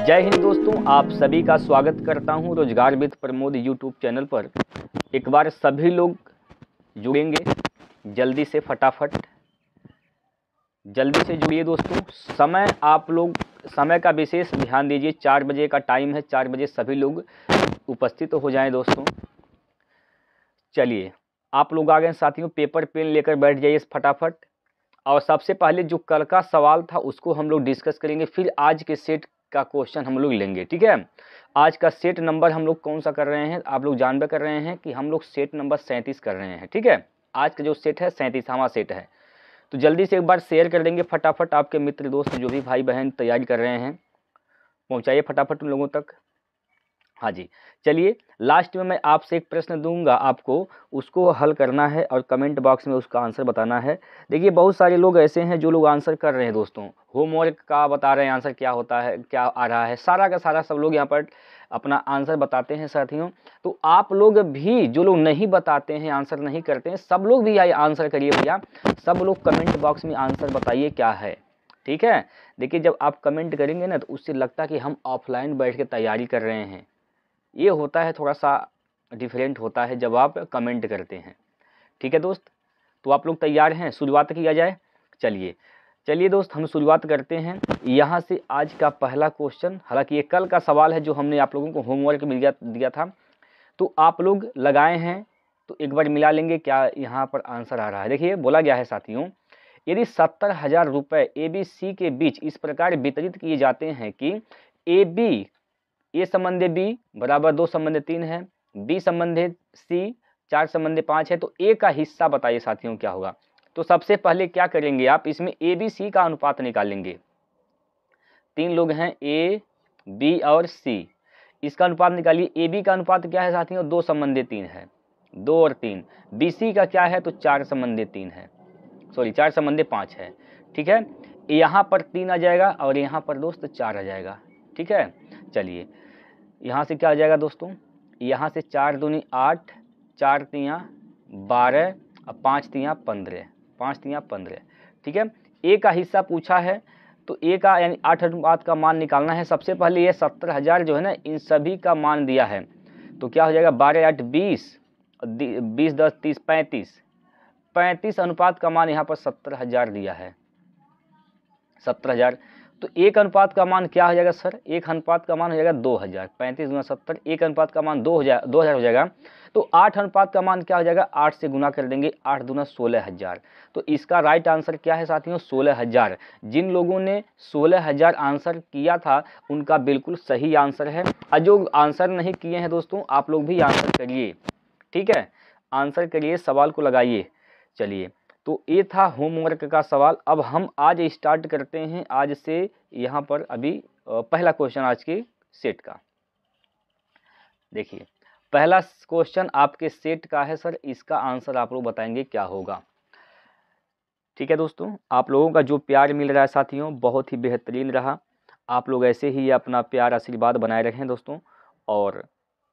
जय हिंद दोस्तों, आप सभी का स्वागत करता हूँ रोज़गार विद प्रमोद यूट्यूब चैनल पर। एक बार सभी लोग जुड़ेंगे, जल्दी से फटाफट। जल्दी से जुड़िए दोस्तों, समय आप लोग, समय का विशेष ध्यान दीजिए, चार बजे का टाइम है, चार बजे सभी लोग उपस्थित हो जाएँ दोस्तों। चलिए, आप लोग आ गए साथियों पेपर पेन लेकर बैठ जाइए फटाफट। और सबसे पहले जो कल का सवाल था, उसको हम लोग डिस्कस करेंगे। फिर आज के सेट का क्वेश्चन हम लोग लेंगे, ठीक है? आज का सेट नंबर हम लोग कौन सा कर रहे हैं? आप लोग जानबे कर रहे हैं कि हम लोग सेट नंबर सैंतीस कर रहे हैं, ठीक है? आज का जो सेट है, सैंतीसवां सेट है। तो जल्दी से एक बार शेयर कर देंगे फटाफट आपके मित्र, दोस्त, जो भी भाई बहन तैयारी कर रहे हैं। पहुँचाइए फटाफट उन लोगों तक। हाँ जी, चलिए लास्ट में मैं आपसे एक प्रश्न दूँगा आपको, उसको हल करना है और कमेंट बॉक्स में उसका आंसर बताना है। देखिए, बहुत सारे लोग ऐसे हैं जो लोग आंसर कर रहे हैं दोस्तों। होमवर्क का बता रहे हैं आंसर क्या होता है, क्या आ रहा है, सारा का सारा सब लोग यहाँ पर अपना आंसर बताते हैं साथियों। तो आप लोग भी जो लोग नहीं बताते हैं आंसर नहीं करते हैं, सब लोग भी आइए आंसर करिए भैया। सब लोग कमेंट बॉक्स में आंसर बताइए क्या है, ठीक है? देखिए, जब आप कमेंट करेंगे ना तो उससे लगता है कि हम ऑफलाइन बैठ के तैयारी कर रहे हैं। ये होता है थोड़ा सा डिफरेंट होता है जब आप कमेंट करते हैं। ठीक है दोस्त? तो आप लोग तैयार हैं? शुरुआत किया जाए? चलिए। चलिए दोस्त, हम शुरुआत करते हैं। यहाँ से आज का पहला क्वेश्चन हालाँकि ये कल का सवाल है जो हमने आप लोगों को होमवर्क मिल गया, दिया था। तो आप लोग लगाए हैं तो एक बार मिला लेंगे, क्या यहाँ पर आंसर आ रहा है? देखिए, बोला गया है साथियों, यदि सत्तर हज़ार रुपये ए बी सी के बीच इस प्रकार वितरित किए जाते हैं कि ए बी ए संबंधे बी बराबर दो संबंधे तीन है, बी संबंधे सी, चार संबंधे पाँच है तो ए का हिस्सा बताइए साथियों क्या होगा? तो सबसे पहले क्या करेंगे आप? इसमें ए, बी, सी का अनुपात निकालेंगे। तीन लोग हैं, ए, बी और सी। इसका अनुपात निकालिए। ए, बी का अनुपात क्या है साथियों? दो संबंधे तीन है। दो और तीन। बी, सी का क्या है? तो चार संबंधे तीन है। सॉरी, चार संबंधे पाँच है। ठीक है? यहाँ पर तीन आ जाएगा और यहाँ पर दोस्त चार आ जाएगा। ठीक है? चलिए। यहाँ से क्या आ जाएगा दोस्तों? यहाँ से चार दूनी आठ, चार तियाँ बारह और पाँच तियाँ पंद्रह, पाँच तियाँ पंद्रह। ठीक है? ए का हिस्सा पूछा है तो ए का यानी आठ अनुपात का मान निकालना है। सबसे पहले ये सत्तर हज़ार जो है ना, इन सभी का मान दिया है। तो क्या हो जाएगा? बारह आठ बीस बीस दस तीस पैंतीस। पैंतीस अनुपात का मान यहाँ पर सत्तर हज़ार दिया है। सत्तर हज़ार। तो एक अनुपात का मान क्या हो जाएगा सर? एक अनुपात का मान हो जाएगा दो हज़ार। पैंतीस गुना सत्तर, एक अनुपात का मान दो हज़ार दो हज़ार हो जाएगा। तो आठ अनुपात का मान क्या हो जाएगा? आठ से गुना कर देंगे आठ दुना सोलह हज़ार। तो इसका राइट आंसर क्या है साथियों? सोलह हज़ार। जिन लोगों ने सोलह हज़ार आंसर किया था, उनका बिल्कुल सही आंसर है। और जो आंसर नहीं किए हैं दोस्तों, आप लोग भी आंसर करिए। ठीक है? आंसर करिए, सवाल को लगाइए। चलिए। तो ये था होमवर्क का सवाल। अब हम आज स्टार्ट करते हैं, आज से यहाँ पर अभी पहला क्वेश्चन आज के सेट का। देखिए, पहला क्वेश्चन आपके सेट का है सर, इसका आंसर आप लोग बताएँगे क्या होगा। ठीक है दोस्तों, आप लोगों का जो प्यार मिल रहा है साथियों, बहुत ही बेहतरीन रहा। आप लोग ऐसे ही अपना प्यार आशीर्वाद बनाए रखें दोस्तों, और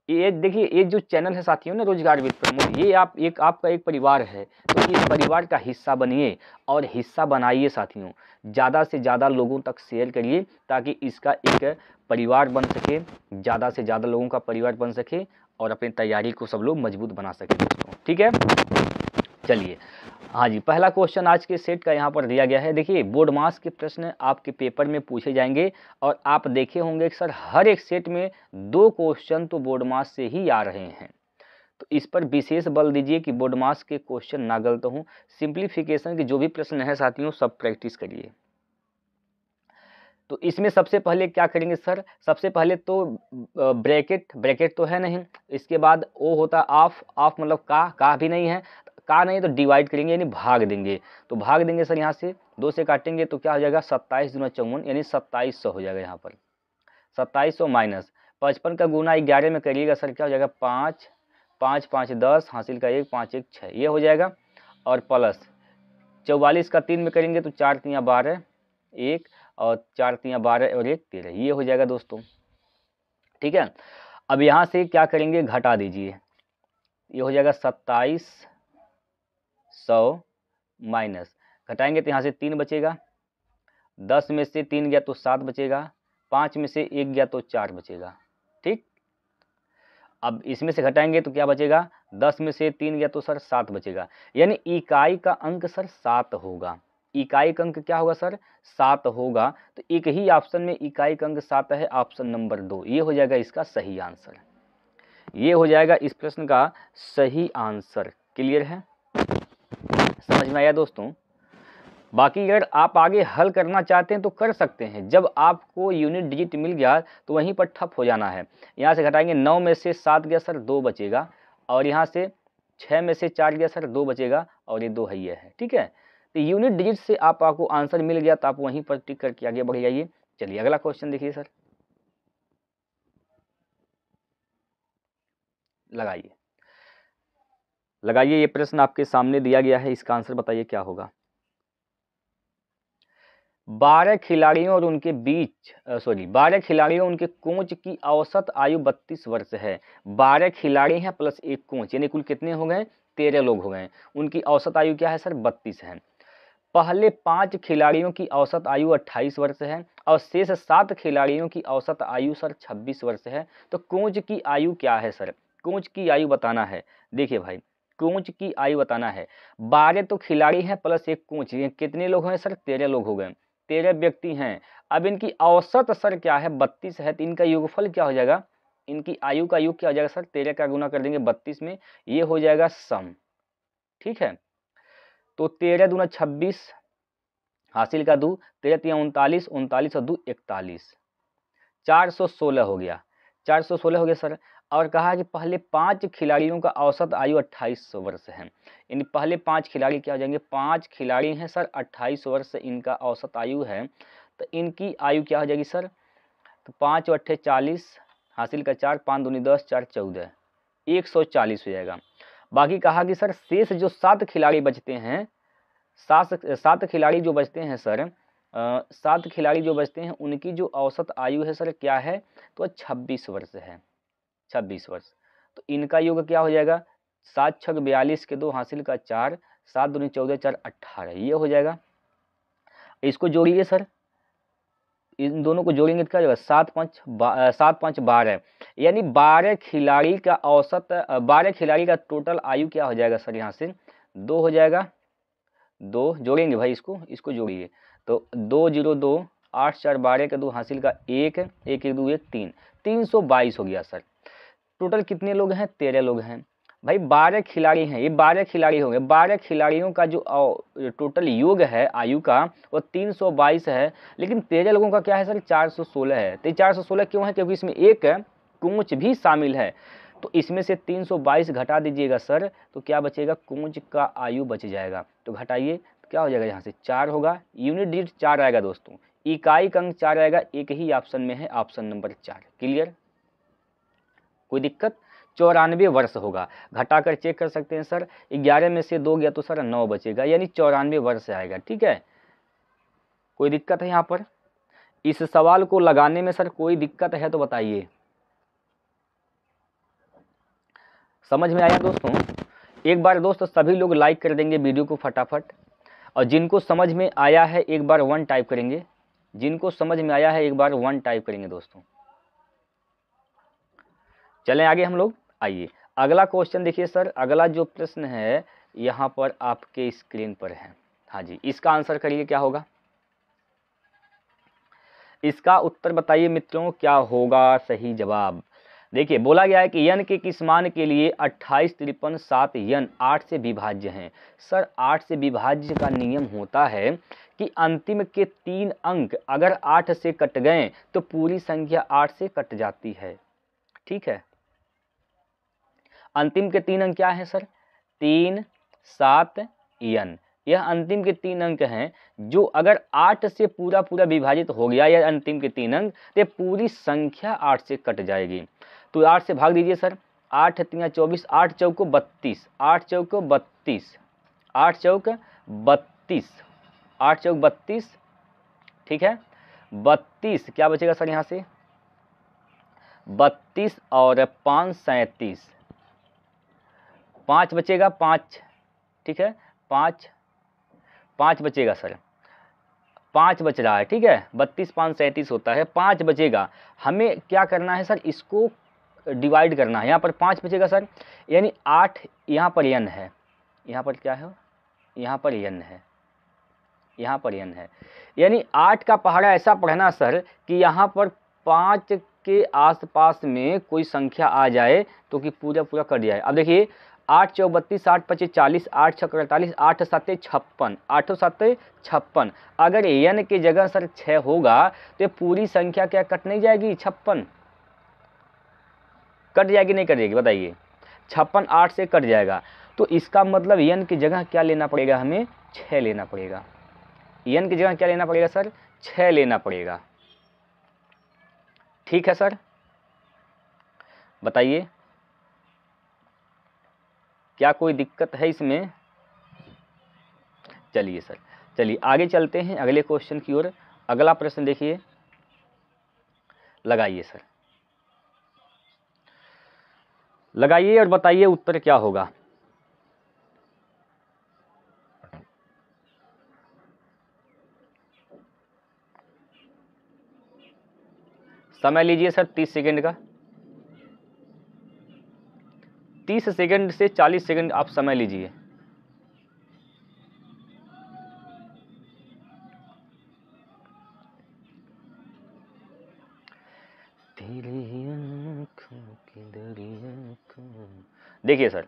ये देखिए, ये जो चैनल है साथियों ना रोज़गार विद प्रमोद, ये आप, एक आपका एक परिवार है। तो इस परिवार का हिस्सा बनिए और हिस्सा बनाइए साथियों। ज़्यादा से ज़्यादा लोगों तक शेयर करिए ताकि इसका एक परिवार बन सके, ज़्यादा से ज़्यादा लोगों का परिवार बन सके और अपनी तैयारी को सब लोग मज़बूत बना सके। ठीक है? चलिए। हाँ जी, पहला क्वेश्चन आज के सेट का यहाँ पर दिया गया है। देखिए बोर्ड मास के प्रश्न आपके पेपर में पूछे जाएँगे और आप देखे होंगे सर, हर एक सेट में दो क्वेश्चन तो बोर्ड मास से ही आ रहे हैं। तो इस पर विशेष बल दीजिए कि बोर्ड मास के क्वेश्चन ना गलत हों। सिंप्लीफिकेशन के जो भी प्रश्न है साथियों, सब प्रैक्टिस करिए। तो इसमें सबसे पहले क्या करेंगे सर? सबसे पहले तो ब्रैकेट ब्रैकेट तो है नहीं। इसके बाद ओ होता ऑफ़ ऑफ़ मतलब का का भी नहीं है। का नहीं तो डिवाइड करेंगे, यानी भाग देंगे। तो भाग देंगे सर यहाँ से, दो से काटेंगे तो क्या हो जाएगा? सत्ताईस दुना चौवन, यानी सत्ताईस सौ हो जाएगा यहाँ पर। सत्ताईस सौ माइनस, पचपन का गुना ग्यारह में करिएगा सर, क्या हो जाएगा? पाँच पाँच पाँच, दस, हासिल का एक पाँच, एक, छः, ये हो जाएगा। और प्लस, चौवालीस का तीन में करेंगे तो चार तियाँ बारह, एक, और चार तियाँ बारह और एक तेरह, ये हो जाएगा दोस्तों। ठीक है? अब यहाँ से क्या करेंगे? घटा दीजिए। ये हो जाएगा सत्ताईस सौ माइनस। घटाएँगे तो यहाँ से तीन बचेगा। दस में से तीन गया तो सात बचेगा। पाँच में से एक गया तो चार बचेगा। ठीक? अब इसमें से घटाएँगे तो क्या बचेगा? दस में से तीन गया तो सर सात बचेगा। यानी इकाई का अंक सर सात होगा। इकाई का अंक क्या होगा सर? सात होगा। तो एक ही ऑप्शन में इकाई का अंक सात है, ऑप्शन नंबर दो। ये हो जाएगा इसका सही आंसर। ये हो जाएगा इस प्रश्न का सही आंसर। क्लियर है? समझ में आया दोस्तों? बाकी अगर आप आगे हल करना चाहते हैं तो कर सकते हैं। जब आपको यूनिट डिजिट मिल गया तो वहीं पर ठप हो जाना है। यहाँ से घटाएँगे नौ में से सात गया सर, दो बचेगा। और यहाँ से छः में से चार गया सर, दो बचेगा। और ये दो है ये है, ठीक है? तो यूनिट डिजिट से आप, आपको आंसर मिल गया तो आप वहीं पर टिक करके आगे बढ़ जाइए। चलिए अगला क्वेश्चन देखिए सर। लगाइए। लगाइए ये प्रश्न आपके सामने दिया गया है, इसका आंसर बताइए क्या होगा? बारह खिलाड़ियों और उनके बीच सॉरी बारह खिलाड़ियों उनके कोच की औसत आयु बत्तीस वर्ष है। बारह खिलाड़ी हैं प्लस एक कोच, यानी कुल कितने हो गए? तेरह लोग हो गए। उनकी औसत आयु क्या है सर? बत्तीस है। पहले पाँच खिलाड़ियों की औसत आयु अट्ठाईस वर्ष है और शेष सात खिलाड़ियों की औसत आयु सर छब्बीस वर्ष है। तो कोच की आयु क्या है सर? कोच की आयु बताना है। देखिए भाई कोच की आयु बताना है। बारह तो खिलाड़ी हैं प्लस एक कोच। कितने लोग हैं सर? तेरह लोग हो गए। तेरह व्यक्ति हैं। अब इनकी औसत सर क्या है? बत्तीस है तो इनका युगफल क्या हो जाएगा? इनकी आयु का युग क्या हो जाएगा सर? तेरह का गुना कर देंगे बत्तीस में। ये हो जाएगा सम। ठीक है? तो तेरह दूना छब्बीस, हासिल का दो। तेरह तीन उनतालीस उनतालीस और दो इकतालीस। चार सौ सोलह हो गया। चार सौ सोलह हो गया सर। और कहा कि पहले पाँच खिलाड़ियों का औसत आयु अट्ठाईस वर्ष है। इन पहले पाँच खिलाड़ी क्या हो जाएँगे? पाँच खिलाड़ी हैं सर, अट्ठाईस वर्ष इनका औसत आयु है। तो इनकी आयु क्या हो जाएगी सर? तो पाँच अट्ठे चालीस हासिल का चार, पाँच दूनी दस, चार चौदह। एक सौ चालीस हो जाएगा। बाकी कहा कि सर, शेष जो सात खिलाड़ी बचते हैं, सात सात खिलाड़ी जो बचते हैं सर सात खिलाड़ी जो बचते हैं, उनकी जो औसत आयु है सर, क्या है? तो छब्बीस वर्ष है। छब्बीस वर्ष। तो इनका योग क्या हो जाएगा? सात छः बयालीस के दो हासिल का चार, सात दूनी चौदह चार अट्ठारह ये हो जाएगा। इसको जोड़िए सर। इन दोनों को जोड़ेंगे तो क्या होगा सात पाँच सात पाँच बारह। यानी बारह खिलाड़ी का औसत बारह खिलाड़ी का टोटल आयु क्या हो जाएगा सर यहाँ से? दो हो जाएगा। दो जोड़ेंगे भाई इसको इसको जोड़िए। तो दो ज़ीरो दो, आठ चार बारह का दो हासिल का एक एक एक दो एक तीन। तीन सौ बाईस हो गया सर। टोटल कितने लोग हैं? तेरह लोग हैं। भाई, बारह खिलाड़ी हैं। ये बारह खिलाड़ी होंगे। बारह खिलाड़ियों का जो टोटल योग है, आयु का, वो तीन सौ बाईस है। लेकिन तेरह लोगों का क्या है सर? चार सौ सोलह है। तो चार सौ सोलह क्यों है? क्योंकि इसमें एक कोच भी शामिल है। तो इसमें से तीन सौ बाईस घटा दीजिएगा सर तो क्या बचेगा? कोच का आयु बच जाएगा। तो घटाइए तो क्या हो जाएगा यहाँ से? चार होगा। यूनिट डिजिट चार आएगा दोस्तों। इकाई का अंक चार आएगा। एक ही ऑप्शन में है, ऑप्शन नंबर चार। क्लियर? कोई दिक्कत? चौरानवे वर्ष होगा। घटाकर चेक कर सकते हैं, सर। ग्यारह में से दो गया तो सर, नौ बचेगा। यानी चौरानवे वर्ष आएगा, ठीक है? कोई दिक्कत है यहाँ पर? इस सवाल को लगाने में, सर, कोई दिक्कत है तो बताइए। समझ में आया दोस्तों? एक बार दोस्तों, सभी लोग लाइक कर देंगे वीडियो को फटाफट। और जिनको समझ में आया है, एक बार वन टाइप करेंगे। जिनको समझ में आया है, एक बार वन टाइप करेंगे दोस्तों। चलें आगे हम लोग। आइए। अगला क्वेश्चन देखिए सर। अगला जो प्रश्न है, यहाँ पर आपके स्क्रीन पर है। हाँ जी, इसका आंसर करिए, क्या होगा? इसका उत्तर बताइए मित्रों, क्या होगा? सही जवाब। देखिए, बोला गया है कि यन के किस मान के लिए अट्ठाईस तिरपन सात यन आठ से विभाज्य हैं। सर, आठ से विभाज्य का नियम होता है कि अंतिम के तीन अंक अगर आठ से कट गए तो पूरी संख्या आठ से कट जाती है। ठीक है? अंतिम के तीन अंक क्या है, सर? तीन, सात, यन। यह अंतिम के तीन अंक हैं, जो अगर आठ से पूरा पूरा विभाजित हो गया या अंतिम के तीन अंक तो पूरी संख्या आठ से कट जाएगी। तो आठ से भाग दीजिए, सर। आठ तीन चौबीस, आठ चौको बत्तीस, आठ चौको बत्तीस, आठ चौक बत्तीस, आठ चौक बत्तीस, ठीक है? बत्तीस, क्या बचेगा, सर, यहाँ से? बत्तीस और पाँच सैंतीस। पाँच बचेगा, पाँच, ठीक है? पाँच पाँच बचेगा, सर। पाँच बच रहा है, ठीक है? बत्तीस, पाँच, सैंतीस होता है, पाँच बचेगा। हमें क्या करना है, सर? इसको डिवाइड करना है। यहाँ पर पाँच बचेगा, सर। यानी आठ यहाँ पर यन है। यहाँ पर क्या है? यहाँ पर यन है। यहाँ पर यन है। यानी आठ का पहाड़ा ऐसा पढ़ना, सर, कि यहाँ पर पाँच के आसपास में कोई संख्या आ जाए तो कि पूरा पूरा कर दिया है अब देखिए आठ चौ बत्तीस आठ पच्चीस, चालीस, आठ छः अड़तालीस, आठ सत्ते छप्पन, आठ सत्ते छप्पन। अगर यन की जगह सर छः होगा तो पूरी संख्या क्या कट नहीं जाएगी? छप्पन। कट जाएगी, नहीं कट जाएगी, बताइए। छप्पन आठ से कट जाएगा। तो इसका मतलब यन की जगह क्या लेना पड़ेगा हमें? छः लेना पड़ेगा। यन की जगह क्या लेना पड़ेगा सर? छः लेना पड़ेगा। ठीक है सर? बताइए। क्या कोई दिक्कत है इसमें? चलिए सर, चलिए आगे चलते हैं अगले क्वेश्चन की ओर। अगला प्रश्न देखिए। लगाइए सर। लगाइए और बताइए उत्तर क्या होगा? समय लीजिए सर, तीस सेकेंड का। तीस सेकंड से चालीस सेकंड आप समय लीजिए। देखिए सर,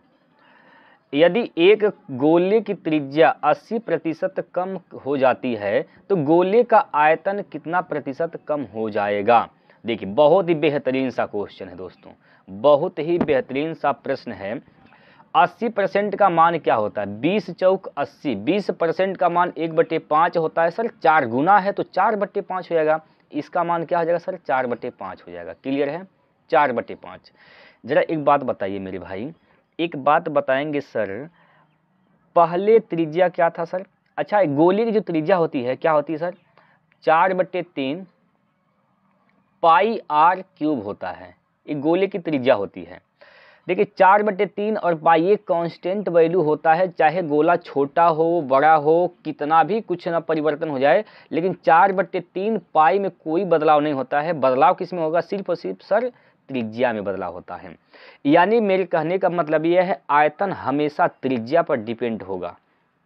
यदि एक गोले की त्रिज्या 80 प्रतिशत कम हो जाती है तो गोले का आयतन कितना प्रतिशत कम हो जाएगा? देखिए, बहुत ही बेहतरीन सा क्वेश्चन है दोस्तों। बहुत ही बेहतरीन सा प्रश्न है। 80 परसेंट का मान क्या होता है? 20 चौक 80 20 परसेंट का मान एक बटे पाँच होता है, सर, चार गुना है तो चार बटे पाँच हो जाएगा। इसका मान क्या हो जाएगा, सर, चार बटे पाँच हो जाएगा। क्लियर है? चार बटे पाँच। ज़रा एक बात बताइए मेरे भाई। एक बात बताएँगे, सर। पहले त्रिज्या क्या था, सर? अच्छा गोली की जो त्रिज्या होती है, क्या होती है, सर? चार बटे तीन पाई आर क्यूब होता है। एक गोले की त्रिज्या होती है। देखिए, चार बटे तीन और पाई एक कांस्टेंट वैल्यू होता है, चाहे गोला छोटा हो, बड़ा हो, कितना भी कुछ ना परिवर्तन हो जाए, लेकिन चार बटे तीन पाई में कोई बदलाव नहीं होता है। बदलाव किसमें होगा? सिर्फ़ और सिर्फ़ सर त्रिज्या में बदलाव होता है। यानी मेरे कहने का मतलब यह है, आयतन हमेशा त्रिज्या पर डिपेंड होगा।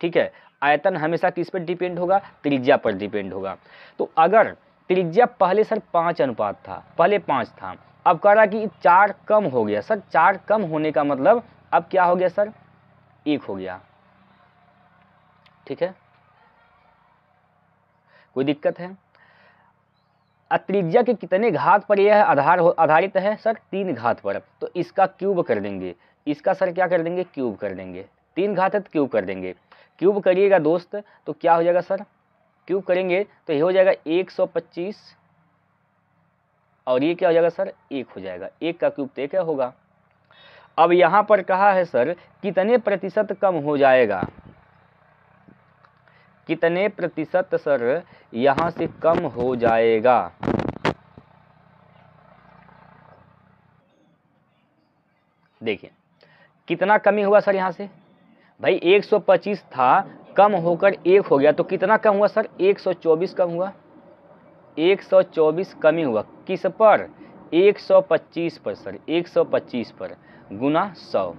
ठीक है? आयतन हमेशा किस पर डिपेंड होगा? त्रिज्या पर डिपेंड होगा। तो अगर त्रिज्या पहले सर पाँच अनुपात था, पहले पाँच था। अब कह रहा कि चार कम हो गया। सर, चार कम होने का मतलब अब क्या हो गया सर? एक हो गया। ठीक है? कोई दिक्कत है? त्रिज्या के कितने घात पर यह आधार आधारित है सर? तीन घात पर। तो इसका क्यूब कर देंगे। इसका सर क्या कर देंगे? क्यूब कर देंगे। तीन घात है तो क्यूब कर देंगे। क्यूब करिएगा दोस्त तो क्या हो जाएगा सर? क्यूब करेंगे तो ये हो जाएगा 125 और ये क्या हो जाएगा सर? एक हो जाएगा। एक का क्यूब तो एक होगा? अब यहाँ पर कहा है सर, कितने प्रतिशत कम हो जाएगा? कितने प्रतिशत सर यहाँ से कम हो जाएगा? देखिए, कितना कमी हुआ सर यहाँ से? भाई 125 था, कम होकर एक हो गया। तो कितना कम हुआ सर? 124 कम हुआ। 124 कमी हुआ। किस पर? 125 पर सर 125 पर। गुना 100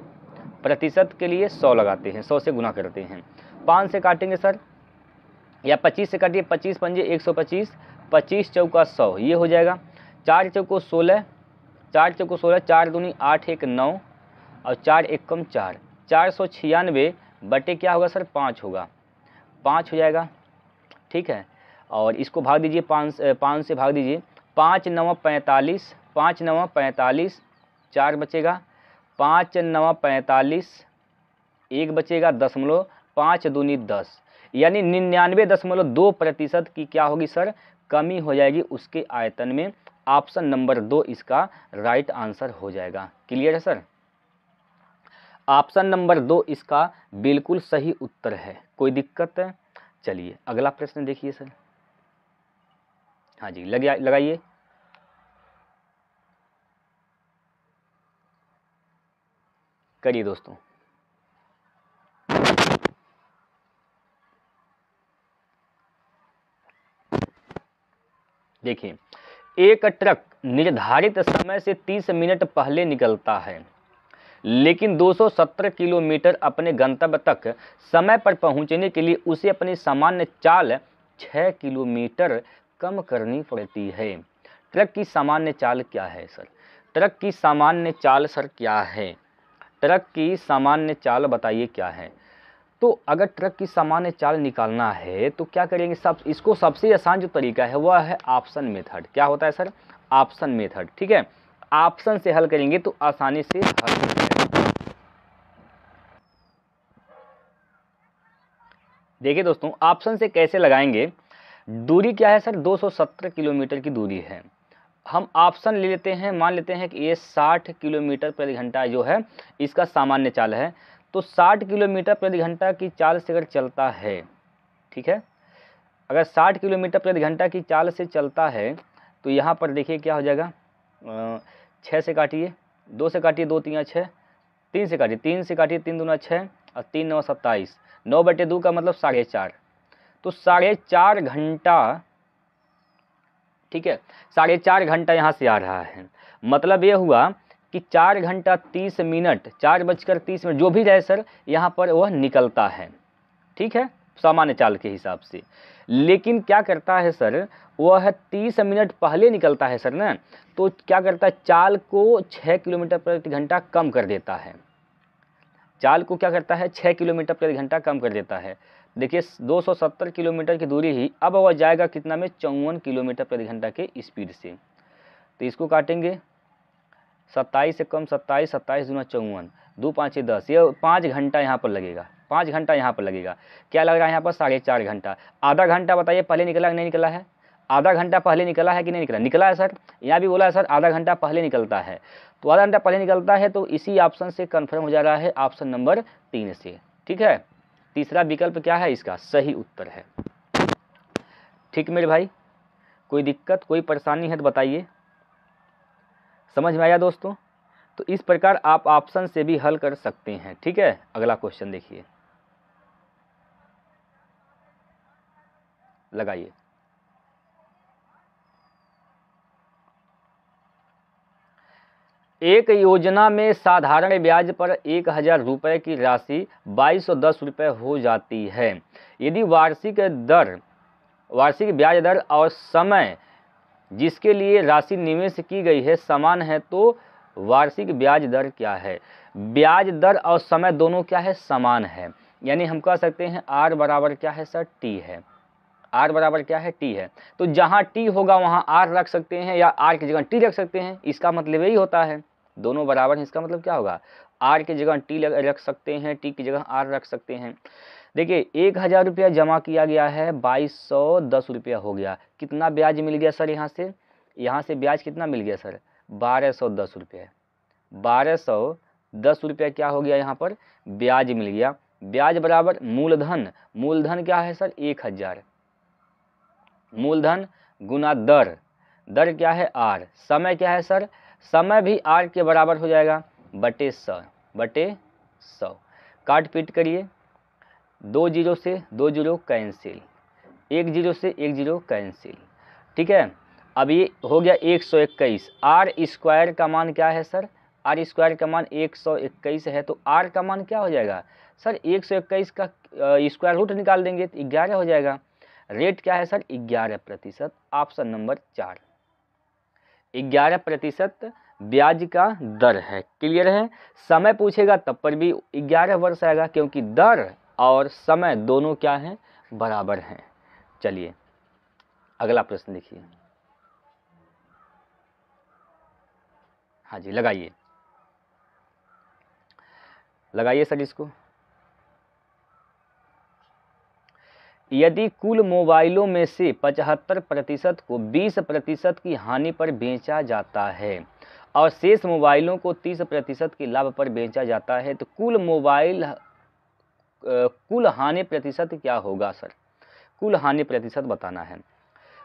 प्रतिशत के लिए 100 लगाते हैं 100 से गुना करते हैं। पाँच से काटेंगे सर? या 25 से काटिए 25 पंजे 125 25 चौका 100 ये हो जाएगा। चार चौको 16 चार चौको 16 चार दूनी आठ एक नौ, और चार एक कम चार। चार सौ छियानवे बटे क्या होगा सर? पाँच होगा। पाँच हो जाएगा। ठीक है? और इसको भाग दीजिए पाँच पाँच से भाग दीजिए। पाँच नवा पैंतालीस, पाँच नवा पैंतालीस, चार बचेगा। पाँच नवा पैंतालीस, एक बचेगा दशमलव पाँच दूनी दस। यानी निन्यानवे दशमलव दो प्रतिशत की क्या होगी सर? कमी हो जाएगी उसके आयतन में। ऑप्शन नंबर दो इसका राइट आंसर हो जाएगा। क्लियर है सर? ऑप्शन नंबर दो, इसका बिल्कुल सही उत्तर है। कोई दिक्कत? है चलिए, अगला प्रश्न देखिए सर। हाँ जी, लगे, लगाइए। करिए दोस्तों। देखिए, एक ट्रक निर्धारित समय से 30 मिनट पहले निकलता है। लेकिन 270 किलोमीटर अपने गंतव्य तक समय पर पहुँचने के लिए उसे अपनी सामान्य चाल 6 किलोमीटर कम करनी पड़ती है। ट्रक की सामान्य चाल क्या है, सर? ट्रक की सामान्य चाल, सर, क्या है? ट्रक की सामान्य चाल बताइए क्या है? तो अगर ट्रक की सामान्य चाल निकालना है तो क्या करेंगे? सब, इसको सबसे आसान जो तरीका है, वह है ऑप्शन मेथड। क्या होता है, सर? ऑप्शन मेथड, ठीक है? ऑप्शन से हल करेंगे तो आसानी से हल देखिए दोस्तों ऑप्शन से कैसे लगाएँगे? दूरी क्या है सर? 270 किलोमीटर की दूरी है। हम ऑप्शन ले लेते हैं, मान लेते हैं कि ये 60 किलोमीटर प्रति घंटा जो है, इसका सामान्य चाल है। तो 60 किलोमीटर प्रति घंटा की चाल से अगर चलता है, ठीक है? अगर 60 किलोमीटर प्रति घंटा की चाल से चलता है तो यहाँ पर देखिए क्या हो जाएगा? छः से काटिए। दो से काटिए, दो तीन छः तीन से काटिए। तीन से काटिए, तीन दूना छः और तीन नौ सत्ताईस। नौ बटे दो का मतलब साढ़े चार। तो साढ़े चार घंटा, ठीक है? साढ़े चार घंटा यहाँ से आ रहा है। मतलब ये हुआ कि चार घंटा तीस मिनट, चार बजकर तीस मिनट, जो भी रहे सर, यहाँ पर वह निकलता है। ठीक है? सामान्य चाल के हिसाब से। लेकिन क्या करता है सर, वह तीस मिनट पहले निकलता है सर ना तो क्या करता है, चाल को छः किलोमीटर प्रति घंटा कम कर देता है। चाल को क्या करता है? छः किलोमीटर प्रति घंटा कम कर देता है। देखिए 270 किलोमीटर की दूरी ही अब वह जाएगा कितना में? चौवन किलोमीटर प्रति घंटा के स्पीड से। तो इसको काटेंगे। सत्ताईस से कम सत्ताईस सत्ताईस दूना चौवन, दो पाँच दस, ये पाँच घंटा यहाँ पर लगेगा। पाँच घंटा यहाँ पर लगेगा। क्या लग रहा है यहाँ पर? साढ़े चार घंटा। आधा घंटा बताइए, पहले निकला नहीं निकला है? आधा घंटा पहले निकला है कि नहीं निकला? निकला है, सर। यहाँ भी बोला है, सर, आधा घंटा पहले निकलता है। तो आधा घंटा पहले निकलता है तो इसी ऑप्शन से कन्फर्म हो जा रहा है ऑप्शन नंबर तीन से। ठीक है? तीसरा विकल्प क्या है इसका? सही उत्तर है। ठीक मेरे भाई? कोई दिक्कत, कोई परेशानी है तो बताइए। समझ में आया दोस्तों? तो इस प्रकार आप ऑप्शन से भी हल कर सकते हैं। ठीक है? अगला क्वेश्चन देखिए। लगाइए। एक योजना में साधारण ब्याज पर एक हज़ार रुपये की राशि बाईस सौ दस रुपये हो जाती है। यदि वार्षिक दर, वार्षिक ब्याज दर और समय जिसके लिए राशि निवेश की गई है समान है तो वार्षिक ब्याज दर क्या है? ब्याज दर और समय दोनों क्या है? समान है। यानी हम कह सकते हैं आर बराबर क्या है सर? टी है। आर बराबर क्या है? टी है। तो जहाँ टी होगा वहाँ आर रख सकते हैं या आर की जगह टी रख सकते हैं, इसका मतलब यही होता है। दोनों बराबर हैं, इसका मतलब क्या होगा? आर की जगह टी रख सकते हैं टी की जगह आर रख सकते हैं। देखिए, एक हज़ार रुपया जमा किया गया है, बाईस सौ दस रुपया हो गया। कितना ब्याज मिल गया सर यहाँ से? यहाँ से ब्याज कितना मिल गया सर? बारह सौ दस रुपये। बारह सौ दस रुपया क्या हो गया यहाँ पर? ब्याज मिल गया। ब्याज बराबर मूलधन। मूलधन क्या है सर? एक हज़ार। मूलधन गुना दर। दर क्या है? आर। समय क्या है सर? समय भी आर के बराबर हो जाएगा, बटे सौ बटे सौ। काट पीट करिए। दो ज़ीरो से दो ज़ीरो कैंसिल। एक ज़ीरो से एक ज़ीरो कैंसिल। ठीक है? अब ये हो गया एक सौ इक्कीस। आर स्क्वायर का मान क्या है, सर? आर स्क्वायर का मान एक सौ इक्कीस है तो आर का मान क्या हो जाएगा? सर, एक सौ इक्कीस का स्क्वायर रूट निकाल देंगे तो ग्यारह हो जाएगा। रेट क्या है, सर? ग्यारह प्रतिशत, ऑप्शन नंबर चार। ग्यारह प्रतिशत ब्याज का दर है। क्लियर है? समय पूछेगा तब पर भी ग्यारह वर्ष आएगा क्योंकि दर और समय दोनों क्या हैं? बराबर हैं। चलिए, अगला प्रश्न देखिए। हाँ जी, लगाइए। लगाइए सर इसको। यदि कुल मोबाइलों में से 75 प्रतिशत को 20 प्रतिशत की हानि पर बेचा जाता है और शेष मोबाइलों को 30 प्रतिशत के लाभ पर बेचा जाता है तो कुल मोबाइल कुल हानि प्रतिशत क्या होगा सर? कुल हानि प्रतिशत बताना है।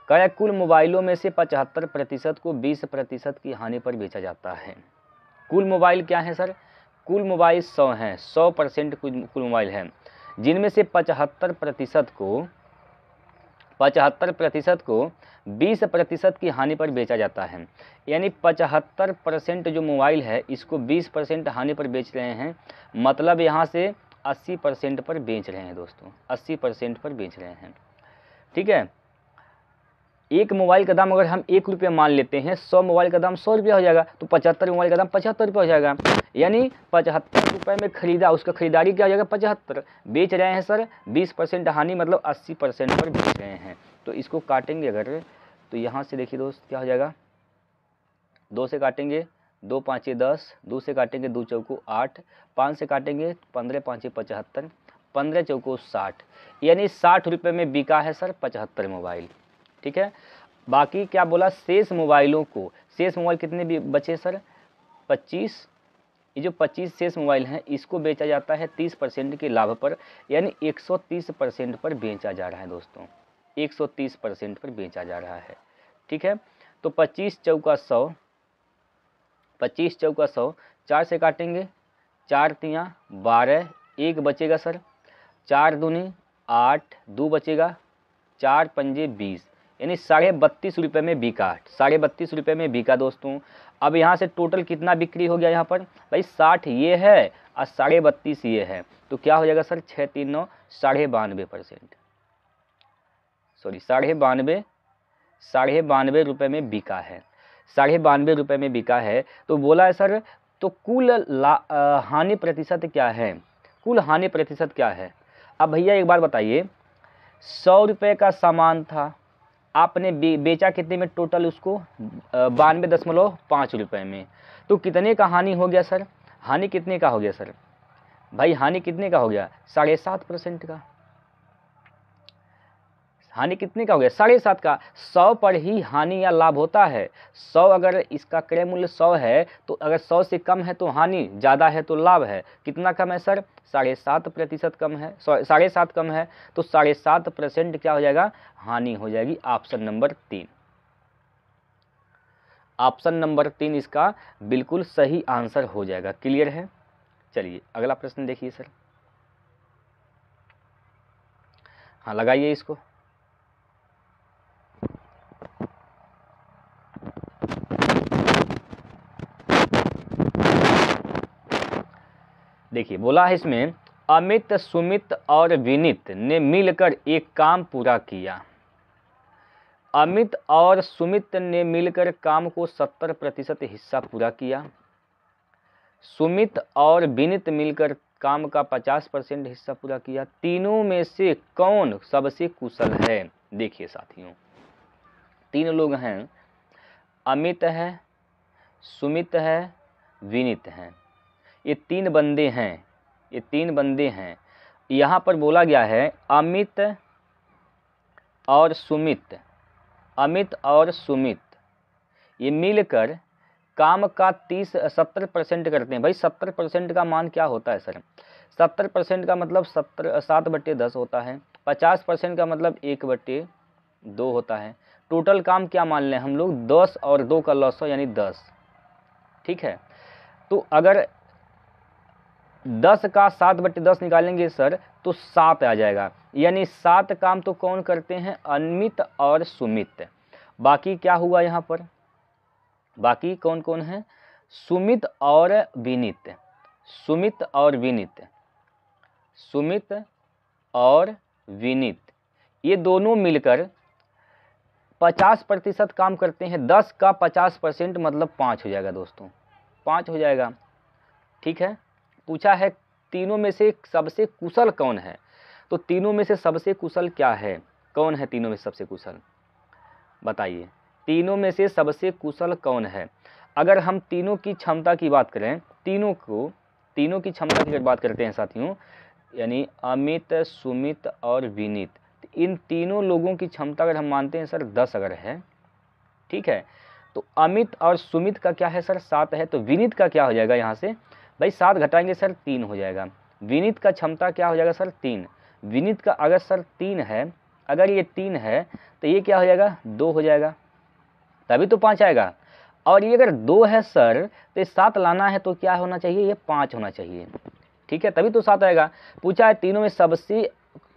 कह कुल मोबाइलों में से 75 प्रतिशत को 20 प्रतिशत की हानि पर बेचा जाता है। कुल मोबाइल क्या है सर? कुल मोबाइल 100 हैं 100 परसेंट कुल मोबाइल हैं। जिनमें से पचहत्तर प्रतिशत को, पचहत्तर प्रतिशत को बीस प्रतिशत की हानि पर बेचा जाता है। यानी पचहत्तर परसेंट जो मोबाइल है, इसको बीस परसेंट हानि पर बेच रहे हैं। मतलब यहाँ से अस्सी परसेंट पर बेच रहे हैं दोस्तों, अस्सी परसेंट पर बेच रहे हैं। ठीक है? एक मोबाइल का दाम अगर हम एक रुपया मान लेते हैं, सौ मोबाइल का दाम सौ रुपया हो जाएगा तो पचहत्तर मोबाइल का दाम पचहत्तर रुपया हो जाएगा। यानी पचहत्तर रुपये में खरीदा, उसका खरीदारी क्या हो जाएगा? पचहत्तर। बेच रहे हैं सर, बीस परसेंट हानि मतलब अस्सी परसेंट पर बेच रहे हैं। तो इसको काटेंगे अगर तो यहाँ से देखिए दोस्त, क्या हो जाएगा? दो से काटेंगे, दो पाँचे दस, दो से काटेंगे, दो चौको आठ, पाँच से काटेंगे, पंद्रह, पाँचे पचहत्तर, पंद्रह चौको साठ। यानी साठ रुपये में बिका है सर पचहत्तर मोबाइल। ठीक है? बाकी क्या बोला? शेष मोबाइलों को। शेष मोबाइल कितने भी बचे सर? पच्चीस। ये जो पच्चीस शेष मोबाइल हैं, इसको बेचा जाता है तीस परसेंट के लाभ पर, यानी एक सौ तीस परसेंट पर बेचा जा रहा है दोस्तों। एक सौ तीस परसेंट पर बेचा जा रहा है। ठीक है? तो पच्चीस चौका सौ। पच्चीस चौका सौ। चार से काटेंगे। चार तियाँ बारह। एक बचेगा सर। चार दूनी आठ। दो बचेगा। चार पंजे बीस। यानी साढ़े बत्तीस रुपये में बिका साढ़े बत्तीस रुपये में बिका दोस्तों। अब यहाँ से टोटल कितना बिक्री हो गया यहाँ पर? भाई साठ ये है और साढ़े बत्तीस ये है। तो क्या हो जाएगा सर? छः तीन नौ, साढ़े बानवे परसेंट। सॉरी साढ़े बानवे साढ़े बानवे रुपये में बिका है। साढ़े बानवे रुपये में बिका है। तो बोला है सर तो कुल हानि प्रतिशत क्या है? कुल हानि प्रतिशत क्या है? अब भैया एक बार बताइए, सौ रुपये का सामान था। आपने बेचा कितने में टोटल उसको? बानवे दशमलव पाँच रुपये में। तो कितने का हानि हो गया, सर? हानि कितने का हो गया, सर? भाई, हानि कितने का हो गया? साढ़े सात परसेंट का। हानि कितने का हो गया? साढ़े सात का। सौ पर ही हानि या लाभ होता है। सौ अगर इसका क्रय मूल्य सौ है तो अगर सौ से कम है तो हानि, ज़्यादा है तो लाभ है। कितना कम है सर? साढ़े सात प्रतिशत कम है। साढ़े सात कम है तो साढ़े सात परसेंट क्या हो जाएगा? हानि हो जाएगी। ऑप्शन नंबर तीन। ऑप्शन नंबर तीन इसका बिल्कुल सही आंसर हो जाएगा। क्लियर है? चलिए, अगला प्रश्न देखिए सर। हाँ लगाइए इसको। देखिए, बोला है इसमें, अमित, सुमित और विनित ने मिलकर एक काम पूरा किया। अमित और सुमित ने मिलकर काम को सत्तर प्रतिशत हिस्सा पूरा किया। सुमित और विनित मिलकर काम का पचास परसेंट हिस्सा पूरा किया। तीनों में से कौन सबसे कुशल है? देखिए साथियों, तीन लोग हैं। अमित है, सुमित है, विनित हैं। ये तीन बंदे हैं, ये तीन बंदे हैं। यहाँ पर बोला गया है, अमित और सुमित, अमित और सुमित। ये मिलकर काम का तीस, सत्तर परसेंट करते हैं। भाई, सत्तर परसेंट का मान क्या होता है सर? सत्तर परसेंट का मतलब सत्तर, सात बट्टे दस होता है। पचास परसेंट का मतलब एक बट्टे दो होता है। टोटल काम क्या मान लें हम लोग? दस और दो का लॉस हो यानी दस। ठीक है? तो अगर दस का सात बट्टे दस निकालेंगे सर तो सात आ जाएगा। यानी सात काम तो कौन करते हैं? अनमित और सुमित। बाकी क्या हुआ यहाँ पर? बाकी कौन कौन है? सुमित और विनित। सुमित और विनित। सुमित और विनित। ये दोनों मिलकर पचास प्रतिशत काम करते हैं। दस का पचास परसेंट मतलब पाँच हो जाएगा दोस्तों। पाँच हो जाएगा। ठीक है? पूछा है, तीनों में से सबसे कुशल कौन है? तो तीनों में से सबसे कुशल क्या है? कौन है तीनों में सबसे कुशल? बताइए। तीनों में से सबसे कुशल कौन है? अगर हम तीनों की क्षमता की बात करें, तीनों को, तीनों की क्षमता की बात करते हैं साथियों, यानी अमित, सुमित और विनीत इन तीनों लोगों की क्षमता अगर हम मानते हैं सर, दस अगर है, ठीक है? तो अमित और सुमित का क्या है सर? सात है तो विनीत का क्या हो जाएगा यहाँ से? भाई सात घटाएँगे सर तीन हो जाएगा। विनित का क्षमता क्या हो जाएगा सर तीन? विनित का अगर सर तीन है, अगर ये तीन है तो ये क्या हो जाएगा? दो हो जाएगा। तभी तो पाँच आएगा। और ये अगर दो है सर तो ये सात लाना है तो क्या होना चाहिए? ये पाँच होना चाहिए। ठीक है, तभी तो सात आएगा। पूछा है तीनों में सबसे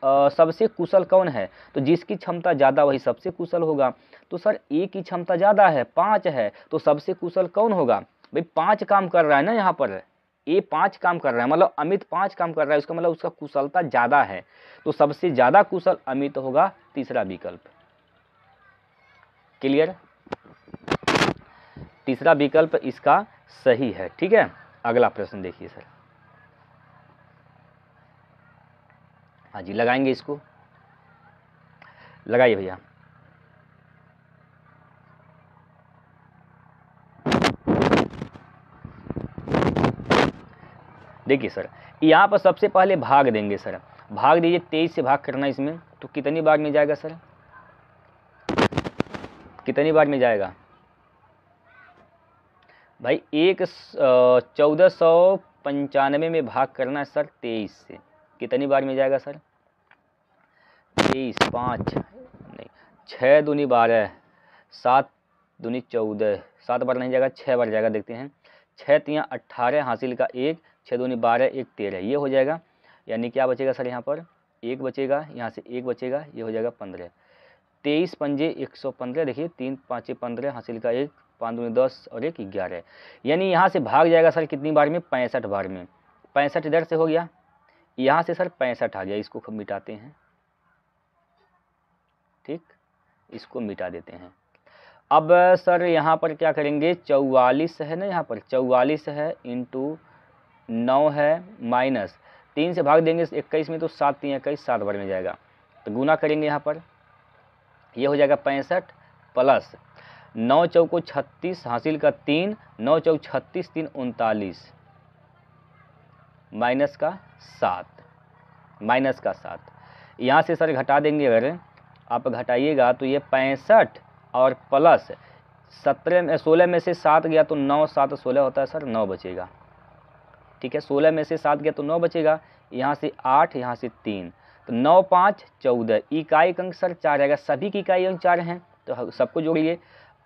सबसे कुशल कौन है? तो जिसकी क्षमता ज़्यादा, वही सबसे कुशल होगा। तो सर ए की क्षमता ज़्यादा है, पाँच है तो सबसे कुशल कौन होगा? भाई पाँच काम कर रहा है ना यहाँ पर। ए पाँच काम कर रहा है मतलब अमित पाँच काम कर रहा है, उसका मतलब उसका कुशलता ज़्यादा है तो सबसे ज़्यादा कुशल अमित होगा तीसरा विकल्प। क्लियर तीसरा विकल्प इसका सही है, ठीक है? अगला प्रश्न देखिए सर। हाँ जी, लगाएँगे इसको। लगाइए भैया। देखिए सर, यहाँ पर सबसे पहले भाग देंगे सर। भाग दीजिए, तेईस से भाग करना इसमें तो कितनी बार में जाएगा सर? कितनी बार में जाएगा? भाई, एक चौदह सौ पंचानवे में भाग करना है सर, तेईस से। कितनी बार में जाएगा सर? तेईस, पाँच, नहीं छः दूनी बारह, सात दूनी चौदह, सात बार नहीं जाएगा छः बार जाएगा, देखते हैं। छः तियाँ अट्ठारह, हासिल का एक छः दूनी बारह, एक तेरह, ये हो जाएगा। यानी क्या बचेगा सर यहाँ पर? एक बचेगा, यहाँ से एक बचेगा, ये हो जाएगा पंद्रह। तेईस पंजे एक सौ पंद्रह, देखिए, तीन पाँचे पंद्रह, हासिल का एक, पाँच दूनी दस और एक ग्यारह। यानी यहाँ से भाग जाएगा सर कितनी बार में? पैंसठ बार में। पैंसठ इधर से हो गया। यहाँ से सर पैंसठ आ गया, इसको मिटाते हैं। ठीक? इसको मिटा देते हैं। अब सर यहाँ पर क्या करेंगे? चौवालीस है ना यहाँ पर? चौवालीस है इंटू नौ है माइनस। तीन से भाग देंगे, इक्कीस में तो सात तीन, इक्कीस सात बार में जाएगा। तो गुना करेंगे यहाँ पर। ये हो जाएगा पैंसठ प्लस नौ चौको छत्तीस हासिल का तीन, नौ चौक छत्तीस तीन उनतालीस। माइनस का सात। माइनस का सात। यहाँ से सर घटा देंगे अगर आप घटाइएगा तो ये पैंसठ और प्लस सत्रह में, सोलह में से सात गया तो नौ, सात, सोलह होता है सर, नौ बचेगा। ठीक है, सोलह में से सात गया तो नौ बचेगा, यहाँ से आठ, यहाँ से तीन। तो नौ, पाँच, चौदह, इकाई अंक सर चार आएगा सभी की इकाई अंक चार हैं तो सबको जोड़िए।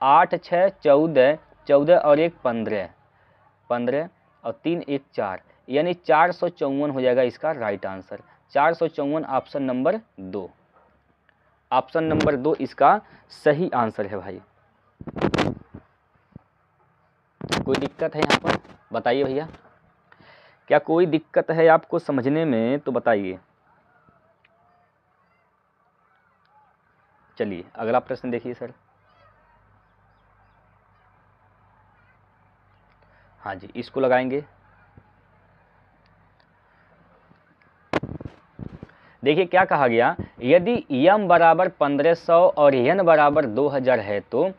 आठ छः चौदह चौदह और एक पंद्रह पंद्रह और तीन, एक, चार, यानी चार सौ चौवन हो जाएगा इसका राइट आंसर चार सौ चौवन ऑप्शन नंबर दो। ऑप्शन नंबर दो इसका सही आंसर है भाई। कोई दिक्कत है यहाँ पर? बताइए भैया। क्या कोई दिक्कत है आपको समझने में? तो बताइए। चलिए, अगला प्रश्न देखिए सर। हाँ जी, इसको लगाएँगे। देखिए, क्या कहा गया? यदि यम बराबर 1500 और यन बराबर 2000 है तो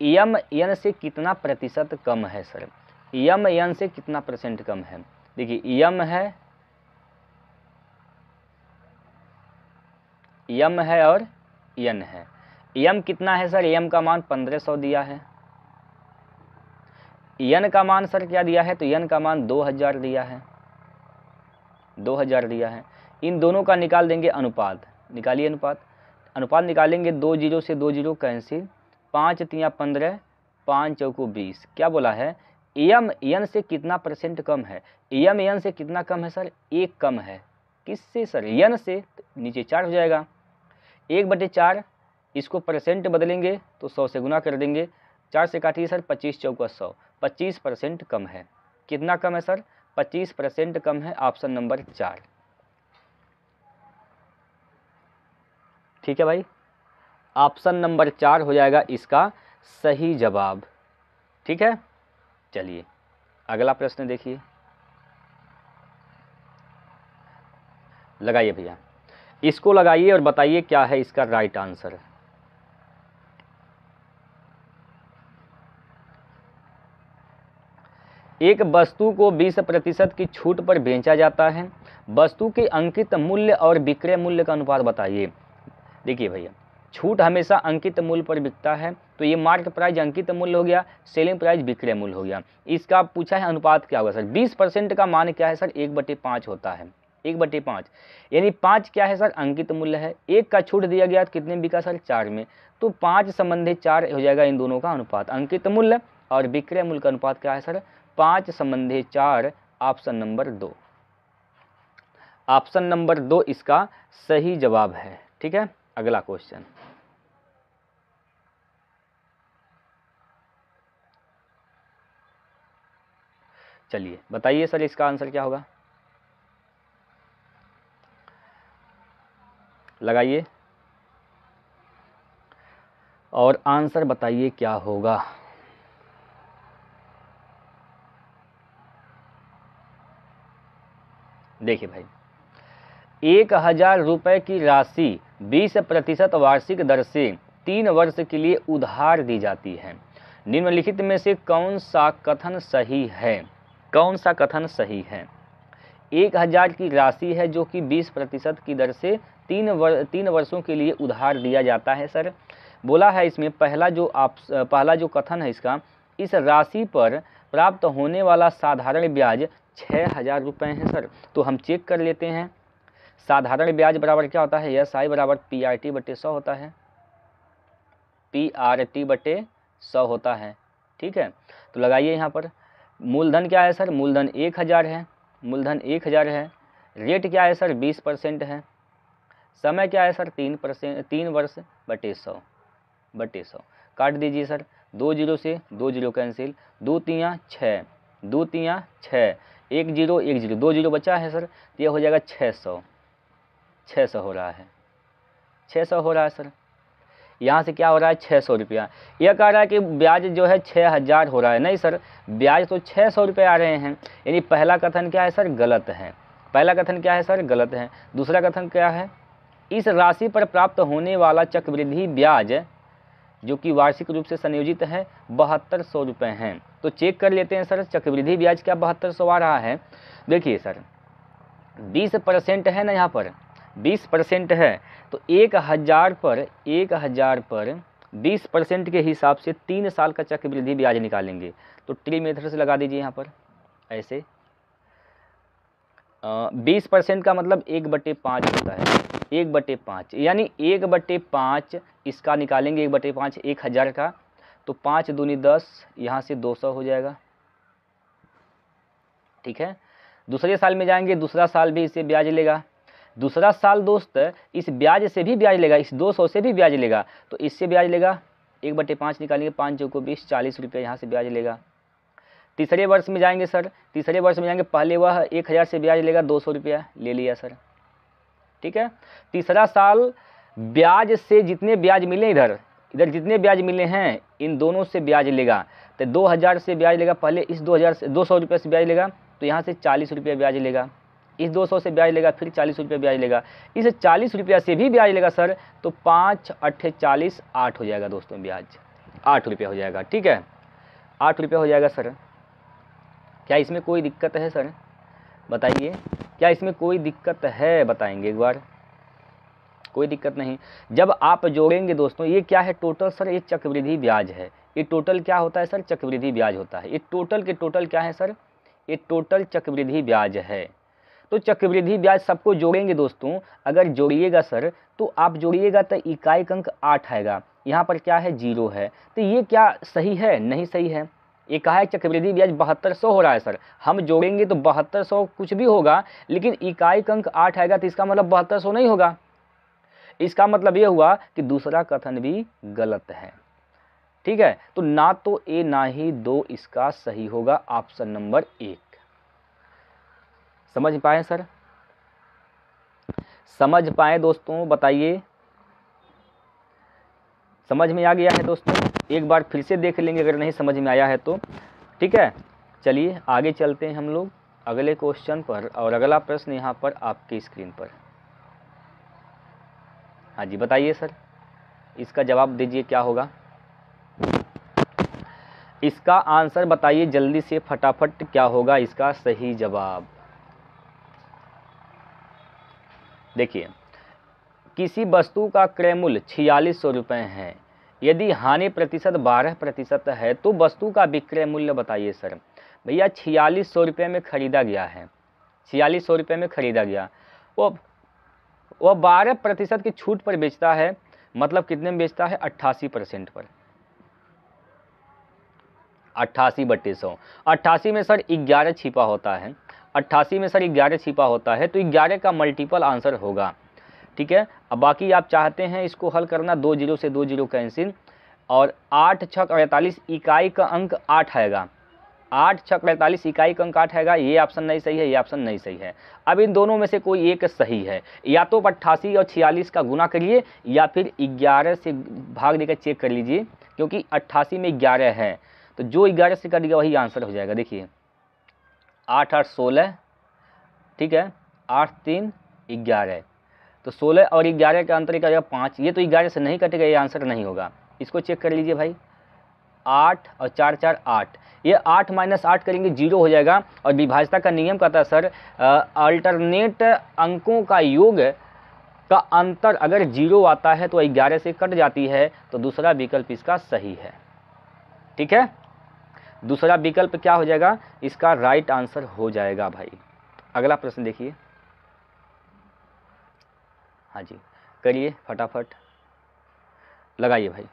यम यन से कितना प्रतिशत कम है, सर? यम यन से कितना परसेंट कम है? देखिए, यम है यम है और यन है। यम कितना है सर? यम का मान 1500 दिया है। यन का मान सर क्या दिया है? तो यन का मान 2000 दिया है। 2000 दिया है। इन दोनों का निकाल देंगे अनुपात। निकालिए अनुपात। अनुपात निकालेंगे दो ज़ीरो से दो ज़ीरो कैंसिल। पाँच तिया पंद्रह, पाँच चौको बीस। क्या बोला है? एम एन से कितना परसेंट कम है? एम एन से कितना कम है सर? एक कम है। किससे सर? एन से नीचे चार हो जाएगा। एक बटे चार, इसको परसेंट बदलेंगे तो सौ से गुना कर देंगे। चार से काटिए सर, पच्चीस चौका सौ। पच्चीस परसेंट कम है। कितना कम है सर? पच्चीस परसेंट कम है ऑप्शन नंबर चार। ठीक है भाई? ऑप्शन नंबर चार हो जाएगा इसका सही जवाब। ठीक है? चलिए, अगला प्रश्न देखिए। लगाइए भैया। इसको लगाइए और बताइए क्या है इसका राइट आंसर एक वस्तु को 20 प्रतिशत की छूट पर बेचा जाता है। वस्तु के अंकित मूल्य और विक्रय मूल्य का अनुपात बताइए। देखिए भैया छूट हमेशा अंकित मूल्य पर बिकता है। तो ये मार्केट प्राइस अंकित मूल्य हो गया, सेलिंग प्राइस विक्रय मूल्य हो गया। इसका पूछा है अनुपात क्या होगा, सर? बीस परसेंट का मान क्या है, सर? एक बटे पाँच होता है। एक बटे पाँच। यानी पाँच क्या है, सर? अंकित मूल्य है। एक का छूट दिया गया तो कितने बिका, सर? चार में। तो पाँच संबंधित चार हो जाएगा इन दोनों का अनुपात। अंकित मूल्य और विक्रय मूल्य का अनुपात क्या है, सर? पाँच संबंधित चार, ऑप्शन नंबर दो। ऑप्शन नंबर दो इसका सही जवाब है। ठीक है? अगला क्वेश्चन। चलिए, बताइए सर इसका आंसर क्या होगा? लगाइए। और आंसर बताइए क्या होगा? देखिए भाई, एक हज़ार रुपये की राशि बीस प्रतिशत वार्षिक दर से तीन वर्ष के लिए उधार दी जाती है। निम्नलिखित में से कौन सा कथन सही है? कौन सा कथन सही है? एक हज़ार की राशि है जो कि बीस प्रतिशत की दर से तीन वर, तीन वर्षों के लिए उधार दिया जाता है सर। बोला है इसमें पहला जो आप पहला जो कथन है इसका इस राशि पर प्राप्त होने वाला साधारण ब्याज छः हज़ार रुपये हैं सर। तो हम चेक कर लेते हैं। साधारण ब्याज बराबर क्या होता है? एस आई बराबर पी आर टी बटे सौ होता है। पी आर टी बटे सौ होता है। ठीक है? तो लगाइए यहाँ पर। मूलधन क्या है सर? मूलधन एक हज़ार है। मूलधन एक हज़ार है। रेट क्या है सर? बीस परसेंट है। समय क्या है सर? तीन परसेंट, तीन वर्ष बटे सौ बटे सौ। काट दीजिए सर। दो ज़ीरो से दो ज़ीरो कैंसिल। दो तियाँ छः, दो तियाँ छः। एक ज़ीरो एक ज़ीरो। दो ज़ीरो बचा है सर? तो ये हो जाएगा छः सौ। छः सौ हो रहा है। छः सौ हो रहा है सर। यहाँ से क्या हो रहा है? छः सौ रुपया। यह कह रहा है कि ब्याज जो है छः हज़ार हो रहा है। नहीं, सर, ब्याज तो छः सौ रुपये आ रहे हैं। यानी पहला कथन क्या है, सर? गलत है। पहला कथन क्या है, सर? गलत है। दूसरा कथन क्या है? इस राशि पर प्राप्त होने वाला चक्रवृद्धि ब्याज, जो कि वार्षिक रूप से संयोजित है, बहत्तर सौ रुपये हैं। तो चेक कर लेते हैं, सर, चक्रवृद्धि ब्याज क्या बहत्तर सौ आ रहा है। देखिए, सर, बीस परसेंट है ना यहाँ पर? बीस परसेंट है तो एक हज़ार पर, एक हज़ार पर बीस परसेंट के हिसाब से तीन साल का चक्रवृद्धि ब्याज निकालेंगे। तो ट्री मेथड से लगा दीजिए यहाँ पर, ऐसे। बीस परसेंट का मतलब एक बटे पाँच होता है, एक बटे पाँच, यानी एक बटे पाँच इसका निकालेंगे, एक बटे पाँच एक हज़ार का तो पाँच दूनी दस, यहाँ से दो सौ हो जाएगा। ठीक है? दूसरे साल में जाएँगे, दूसरा साल भी इसे ब्याज लेगा। दूसरा साल दोस्त, इस ब्याज से भी ब्याज लेगा, इस दो सौ से भी ब्याज लेगा। तो इससे ब्याज लेगा, एक बटे पाँच निकालेंगे पाँच चौको बीस, चालीस रुपये यहाँ से ब्याज लेगा। तीसरे वर्ष में जाएँगे सर, तीसरे वर्ष में जाएँगे, पहले वह एक हज़ार से ब्याज लेगा, दो सौ रुपया ले लिया सर। ठीक है? तीसरा साल ब्याज से जितने ब्याज मिले इधर इधर जितने ब्याज मिले हैं, इन दोनों से ब्याज लेगा। तो दो हज़ार से ब्याज लेगा, पहले इस दो हज़ार से, दो सौ रुपये से ब्याज लेगा तो यहाँ से चालीस रुपये ब्याज लेगा। इस दो सौ से ब्याज लेगा, फिर चालीस रुपये ब्याज लेगा। इस चालीस रुपया से भी ब्याज लेगा, सर तो पाँच, अट्ठे, चालीस, आठ हो जाएगा दोस्तों ब्याज। आठ रुपया हो जाएगा, ठीक है? आठ रुपया हो जाएगा, सर। क्या इसमें कोई दिक्कत है, सर? बताइए। क्या इसमें कोई दिक्कत है? बताएँगे एक बार। कोई दिक्कत नहीं। जब आप जोड़ेंगे दोस्तों, ये क्या है टोटल, सर? ये चक्रवृद्धि ब्याज है। ये टोटल क्या होता है, सर? चक्रवृद्धि ब्याज होता है। ये टोटल के टोटल क्या है, सर? ये टोटल चक्रवृद्धि ब्याज है। तो चक्रवृद्धि ब्याज सबको जोड़ेंगे दोस्तों। अगर जोड़िएगा सर तो आप जोड़िएगा तो इकाई अंक आठ आएगा। यहाँ पर क्या है? ज़ीरो है। तो ये क्या सही है? नहीं सही है। ये कहा है चक्रवृद्धि ब्याज बहत्तर सौ हो रहा है सर। हम जोड़ेंगे तो बहत्तर सौ कुछ भी होगा, लेकिन इकाई अंक आठ आएगा तो इसका मतलब बहत्तर सौ नहीं होगा। इसका मतलब ये हुआ कि दूसरा कथन भी गलत है। ठीक है? तो ना तो ए, ना ही दो इसका सही होगा, ऑप्शन नंबर एक। समझ पाए सर? समझ पाए दोस्तों, बताइए। समझ में आ गया है दोस्तों। एक बार फिर से देख लेंगे, अगर नहीं समझ में आया है तो। ठीक है? चलिए, आगे चलते हैं हम लोग अगले क्वेश्चन पर और अगला प्रश्न यहाँ पर आपकी स्क्रीन पर। हाँ जी, बताइए सर। इसका जवाब दीजिए, क्या होगा? इसका आंसर बताइए जल्दी से, फटाफट क्या होगा इसका सही जवाब। देखिए, किसी वस्तु का क्रय मूल्य छियालीस सौ रुपये है। यदि हानि प्रतिशत बारह प्रतिशत है तो वस्तु का विक्रय मूल्य बताइए सर। भैया, छियालीस सौ रुपये में ख़रीदा गया है। छियालीस सौ रुपये में ख़रीदा गया। वो वह बारह प्रतिशत की छूट पर बेचता है मतलब कितने में बेचता है? अट्ठासी परसेंट पर। अट्ठासी बट्टे सौ। अट्ठासी में सर ग्यारह छिपा होता है। अट्ठासी में सर ग्यारह छिपा होता है तो ग्यारह का मल्टीपल आंसर होगा। ठीक है? अब बाकी आप चाहते हैं इसको हल करना, दो ज़ीरो से दो ज़ीरो कैंसिल और आठ छक अड़तालीस इकाई का अंक आठ आएगा। आठ छक अड़तालीस इकाई का अंक आठ आएगा, ये ऑप्शन नहीं सही है, ये ऑप्शन नहीं सही है। अब इन दोनों में से कोई एक सही है, या तो अट्ठासी और छियालीस का गुना करिए, या फिर ग्यारह से भाग देकर चेक कर लीजिए, क्योंकि अट्ठासी में ग्यारह है तो जो ग्यारह से कटेगा वही आंसर हो जाएगा। देखिए आठ आठ सोलह, ठीक है? आठ तीन ग्यारह। तो सोलह और ग्यारह का अंतर क्या जाएगा पाँच, ये तो ग्यारह से नहीं कटेगा, ये आंसर नहीं होगा। इसको चेक कर लीजिए भाई। आठ और चार चार, आठ। ये आठ माइनस आठ करेंगे, ज़ीरो हो जाएगा। और विभाजता का नियम कहता है, सर अल्टरनेट अंकों का योग का अंतर अगर ज़ीरो आता है तो ग्यारह से कट जाती है तो दूसरा विकल्प इसका सही है। ठीक है? दूसरा विकल्प क्या हो जाएगा? इसका राइट आंसर हो जाएगा भाई। अगला प्रश्न देखिए। हाँ जी, करिए फटाफट। लगाइए भाई।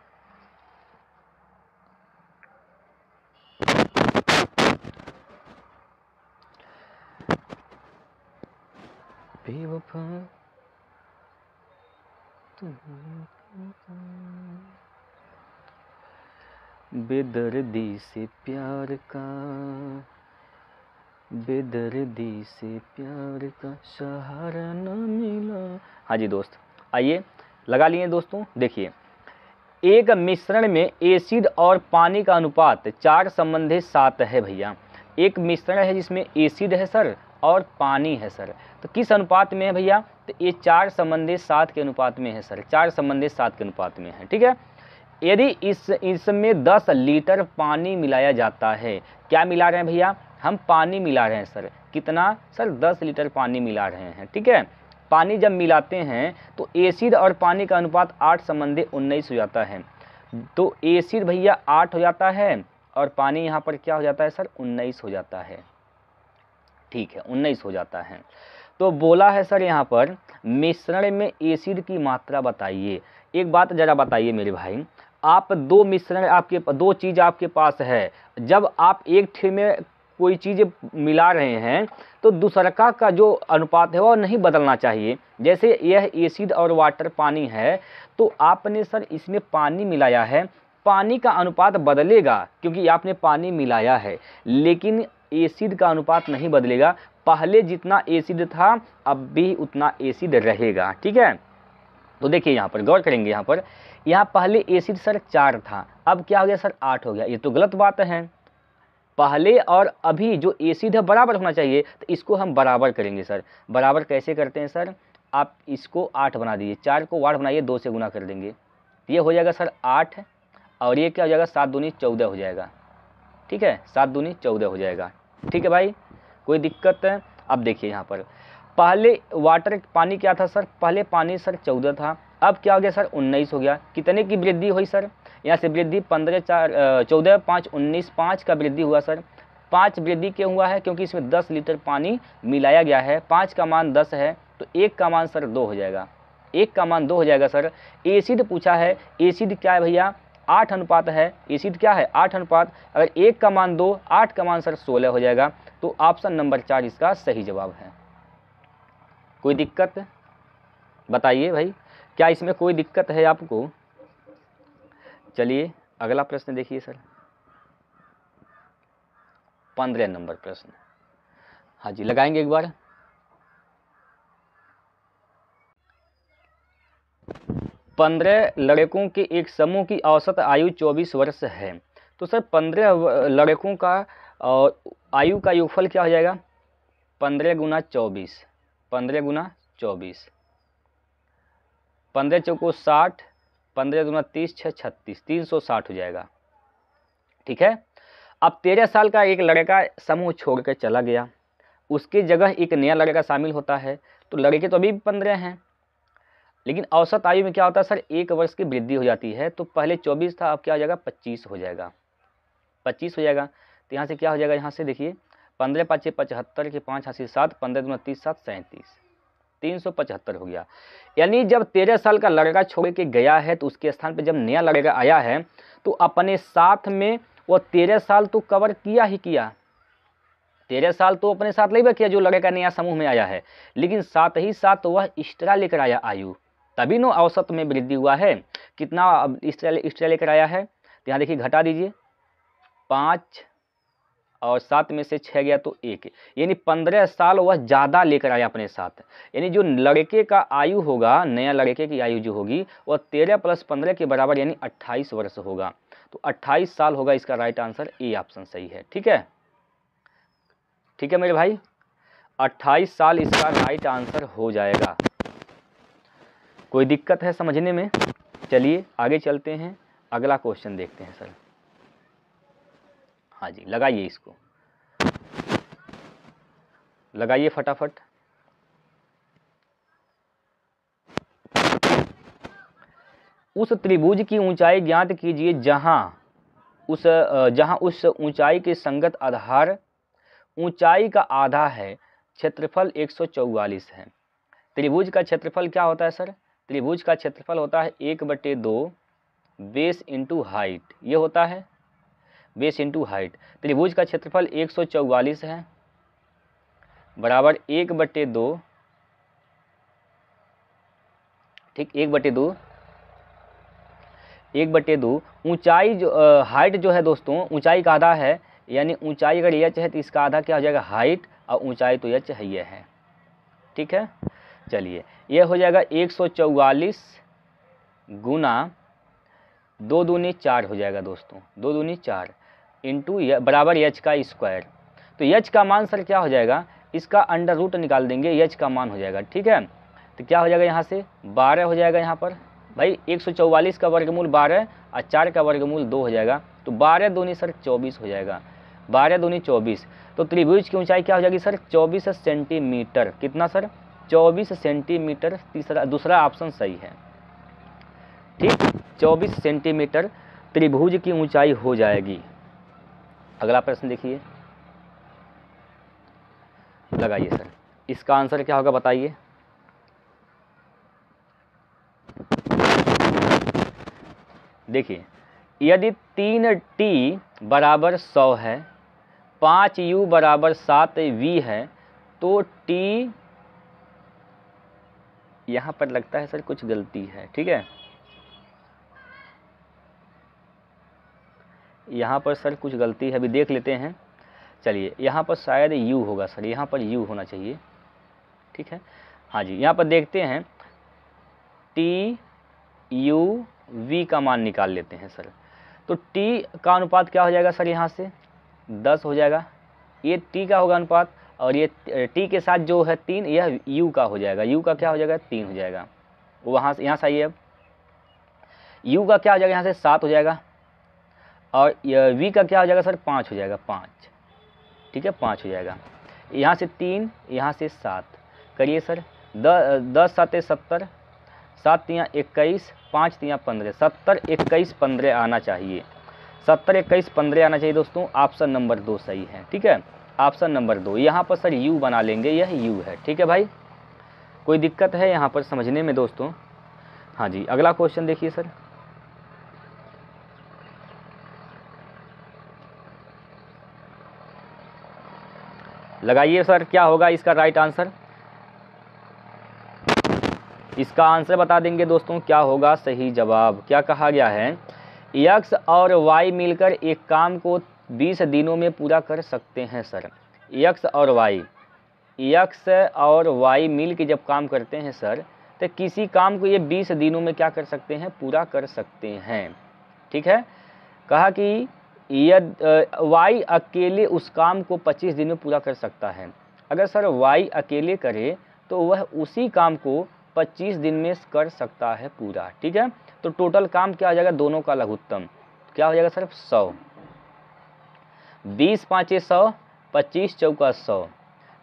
बेवफा बेदर्दी से प्यार का, बेदर्दी से प्यार का सहारा न मिला। हाँ जी दोस्त, आइए, लगा लिए दोस्तों, देखिए। एक मिश्रण में एसिड और पानी का अनुपात चार संबंधी सात है भैया। एक मिश्रण है जिसमें एसिड है सर और पानी है सर। तो किस अनुपात में है भैया? तो ये चार संबंधी सात के अनुपात में है सर, चार संबंधी सात के अनुपात में है, ठीक है? यदि इस, इसमें दस लीटर पानी मिलाया जाता है, क्या मिला रहे हैं भैया? हम पानी मिला रहे हैं, सर। कितना? सर, दस लीटर पानी मिला रहे हैं, ठीक है? पानी जब मिलाते हैं तो एसिड और पानी का अनुपात आठ संबंधी उन्नीस हो जाता है। तो एसिड भैया आठ हो जाता है और पानी यहाँ पर क्या हो जाता है, सर? उन्नीस हो जाता है। ठीक है, उन्नीस हो जाता है। तो बोला है, सर, यहाँ पर, मिश्रण में एसिड की मात्रा बताइए। एक बात ज़रा बताइए मेरे भाई। आप दो मिश्रण आपके दो चीज़ आपके पास है। जब आप एक ठे में कोई चीज़ मिला रहे हैं तो दूसरका का जो अनुपात है वो नहीं बदलना चाहिए। जैसे यह एसिड और वाटर पानी है तो आपने सर इसमें पानी मिलाया है। पानी का अनुपात बदलेगा, क्योंकि आपने पानी मिलाया है। लेकिन एसिड का अनुपात नहीं बदलेगा। पहले जितना एसिड था, अब भी उतना एसिड रहेगा। ठीक है? तो देखिए यहाँ पर, गौर करेंगे यहाँ पर। यहाँ पहले एसिड सर चार था, अब क्या हो गया सर आठ हो गया। ये तो गलत बात है। पहले और अभी जो एसिड है, बराबर होना चाहिए तो इसको हम बराबर करेंगे सर। बराबर कैसे करते हैं सर? आप इसको आठ बना दीजिए, चार को आठ बनाइए, दो से गुना कर देंगे। ये हो जाएगा सर आठ, और ये क्या हो जाएगा, सात दूनी चौदह हो जाएगा। ठीक है? सात दूनी चौदह हो जाएगा। ठीक है भाई? कोई दिक्कत? है अब देखिए यहाँ पर। पहले वाटर, पानी क्या था सर? पहले पानी सर चौदह था। अब क्या हो गया सर? उन्नीस हो गया। कितने की वृद्धि हुई सर? यहाँ से वृद्धि पंद्रह चार चौदह, पाँच, उन्नीस, पाँच का वृद्धि हुआ सर। पाँच वृद्धि क्यों हुआ है? क्योंकि इसमें दस लीटर पानी मिलाया गया है। पाँच का मान दस है तो एक का मान सर दो हो जाएगा। एक का मान दो हो जाएगा सर। एसिड पूछा है। एसिड क्या है भैया? आठ अनुपात है। एसिड क्या है? आठ अनुपात। अगर एक का मान दो, आठ का मान सर सोलह हो जाएगा। तो ऑप्शन नंबर चार इसका सही जवाब है। कोई दिक्कत? बताइए भाई। क्या इसमें कोई दिक्कत है आपको? चलिए, अगला प्रश्न देखिए सर। पंद्रह नंबर प्रश्न। हाँ जी, लगाएँगे एक बार। पंद्रह लड़कों के एक समूह की औसत आयु चौबीस वर्ष है। तो सर, पंद्रह लड़कों का आयु का योगफल क्या हो जाएगा? पंद्रह गुना चौबीस। पंद्रह गुना चौबीस। पंद्रह चौको साठ, पंद्रह गुना तीस छः छत्तीस, तीन सौ साठ हो जाएगा। ठीक है? अब तेरह साल का एक लड़का समूह छोड़ कर चला गया। उसकी जगह एक नया लड़का शामिल होता है तो लड़के तो अभी भी पंद्रह हैं। लेकिन औसत आयु में क्या होता है सर? एक वर्ष की वृद्धि हो जाती है तो पहले चौबीस था, अब क्या हो जाएगा? पच्चीस हो जाएगा। पच्चीस हो जाएगा। तो यहाँ से क्या हो जाएगा? यहाँ से देखिए, पंद्रह पाँच पचहत्तर के पाँच हँसी सात, पंद्रह दूना तीस, सात सैंतीस। तीन सौ पचहत्तर हो गया। यानी जब तेरह साल का लड़का छोड़ के गया है तो उसके स्थान पर जब नया लड़का आया है तो अपने साथ में वो तेरह साल तो कवर किया ही किया। तेरह साल तो अपने साथ लेकर किया जो लड़का नया समूह में आया है, लेकिन साथ ही साथ वह एक्स्ट्रा लेकर आया आयु। तभी नो औसत में वृद्धि हुआ है। कितना एक्स्ट्रा लेकर आया है? तो यहाँ देखिए, घटा दीजिए। पाँच और सात में से छः गया तो एक। यानी पंद्रह साल वह ज़्यादा लेकर आया अपने साथ। यानी जो लड़के का आयु होगा, नया लड़के की आयु जो होगी, वह तेरह प्लस पंद्रह के बराबर यानी अट्ठाईस वर्ष होगा। तो अट्ठाईस साल होगा इसका राइट आंसर ए ऑप्शन सही है। ठीक है? ठीक है मेरे भाई? अट्ठाईस साल इसका राइट आंसर हो जाएगा। कोई दिक्कत है समझने में? चलिए आगे चलते हैं। अगला क्वेश्चन देखते हैं सर हाँ जी, लगाइए इसको। लगाइए फटाफट। उस त्रिभुज की ऊंचाई ज्ञात कीजिए, जहाँ उस जहाँ उस ऊंचाई के संगत आधार, ऊंचाई का आधा है, क्षेत्रफल 144 है। त्रिभुज का क्षेत्रफल क्या होता है, सर? त्रिभुज का क्षेत्रफल होता है एक बटे दो बेस इंटू हाइट। ये होता है बेस इंटू हाइट। त्रिभुज का क्षेत्रफल 144 है, बराबर एक बटे दो, ठीक, एक बटे दो, एक बटे दो। ऊंचाई जो हाइट जो है दोस्तों, ऊंचाई का आधा है, यानी ऊंचाई अगर यच है तो इसका आधा क्या हो जाएगा? हाइट, और ऊंचाई तो यच है ये है। ठीक है? चलिए, यह हो जाएगा एक सौ चौवालीस गुना दो दूनी चार हो जाएगा दोस्तों, दो दूनी चार इंटू बराबर यच का स्क्वायर तो यच का मान सर क्या हो जाएगा? इसका अंडर रूट निकाल देंगे यच का मान हो जाएगा, ठीक है? तो क्या हो जाएगा यहाँ से? बारह हो जाएगा यहाँ पर। भाई, एक सौ चौवालीस का वर्गमूल बारह और चार का वर्गमूल दो हो जाएगा। तो बारह दूनी सर चौबीस हो जाएगा। बारह दूनी चौबीस। तो त्रिभुज की ऊंचाई क्या हो जाएगी सर चौबीस सेंटीमीटर। कितना सर चौबीस सेंटीमीटर। तीसरा, दूसरा ऑप्शन सही है। ठीक? चौबीस सेंटीमीटर त्रिभुज की ऊंचाई हो जाएगी। अगला प्रश्न देखिए। लगाइए सर। इसका आंसर क्या होगा बताइए। देखिए, यदि तीन टी बराबर सौ है, पाँच यू बराबर सात वी है तो टी यहाँ पर लगता है सर कुछ गलती है, ठीक है? यहाँ पर सर कुछ गलती है, अभी देख लेते हैं। चलिए, यहाँ पर शायद यू होगा सर, यहाँ पर यू होना चाहिए। ठीक है? हाँ जी, यहाँ पर देखते हैं। टी यू वी का मान निकाल लेते हैं सर। तो टी का अनुपात क्या हो जाएगा सर यहाँ से? दस हो जाएगा। ये टी का होगा अनुपात और ये टी के साथ जो है तीन, यह यू का हो जाएगा। यू का क्या हो जाएगा? तीन हो जाएगा। वहाँ से, यहाँ से आइए अब। यू का क्या हो जाएगा? यहाँ से सात हो जाएगा। और वी का क्या हो जाएगा सर? पाँच हो जाएगा पाँच। ठीक है पाँच हो जाएगा। यहाँ से तीन यहाँ से सात। करिए सर द, दस सात सत्तर। सात तियाँ इक्कीस पाँच तियाँ पंद्रह। सत्तर इक्कीस पंद्रह आना चाहिए। सत्तर इक्कीस पंद्रह आना चाहिए दोस्तों। ऑप्शन नंबर दो सही है ठीक है? ऑप्शन नंबर दो। यहाँ पर सर यू बना लेंगे यह यू है ठीक है भाई? कोई दिक्कत है यहाँ पर समझने में दोस्तों? हाँ जी अगला क्वेश्चन देखिए सर। लगाइए सर, क्या होगा इसका राइट आंसर इसका आंसर बता देंगे दोस्तों, क्या होगा? सही जवाब। क्या कहा गया है? यक्स और वाई मिलकर एक काम को 20 दिनों में पूरा कर सकते हैं, सर। यक्स और वाई। यक्स और वाई मिल के जब काम करते हैं, सर तो किसी काम को ये 20 दिनों में क्या कर सकते हैं? पूरा कर सकते हैं। ठीक है? कहा कि यदि वाई अकेले उस काम को 25 दिन में पूरा कर सकता है। अगर सर वाई अकेले करे तो वह उसी काम को 25 दिन में कर सकता है पूरा, ठीक है? तो टोटल काम क्या हो जाएगा? दोनों का लघुत्तम। क्या हो जाएगा सर? सौ। बीस पाँचे सौ, पच्चीस चौका सौ,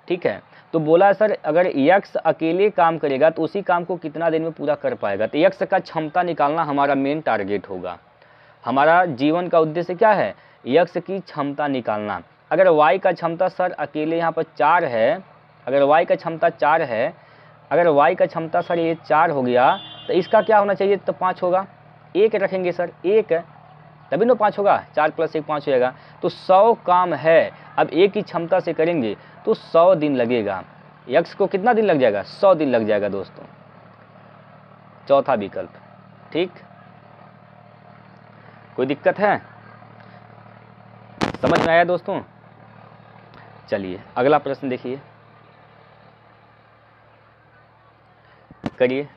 ठीक है? तो बोला सर, अगर यक्स अकेले काम करेगा तो उसी काम को कितना दिन में पूरा कर पाएगा? तो यक्स का क्षमता निकालना हमारा मेन टारगेट होगा। हमारा जीवन का उद्देश्य क्या है? यक्ष की क्षमता निकालना। अगर वाई का क्षमता सर अकेले यहाँ पर चार है, अगर वाई का क्षमता चार है, अगर वाई का क्षमता सर ये चार हो गया तो इसका क्या होना चाहिए? तो पाँच होगा। एक रखेंगे सर, एक। तभी ना पाँच होगा? चार प्लस एक पाँच हो जाएगा। तो सौ काम है। अब एक ही क्षमता से करेंगे तो सौ दिन लगेगा। यक्ष को कितना दिन लग जाएगा? सौ दिन लग जाएगा दोस्तों। चौथा विकल्प, ठीक? कोई दिक्कत है? समझ में आया दोस्तों? चलिए, अगला प्रश्न देखिए। करिए।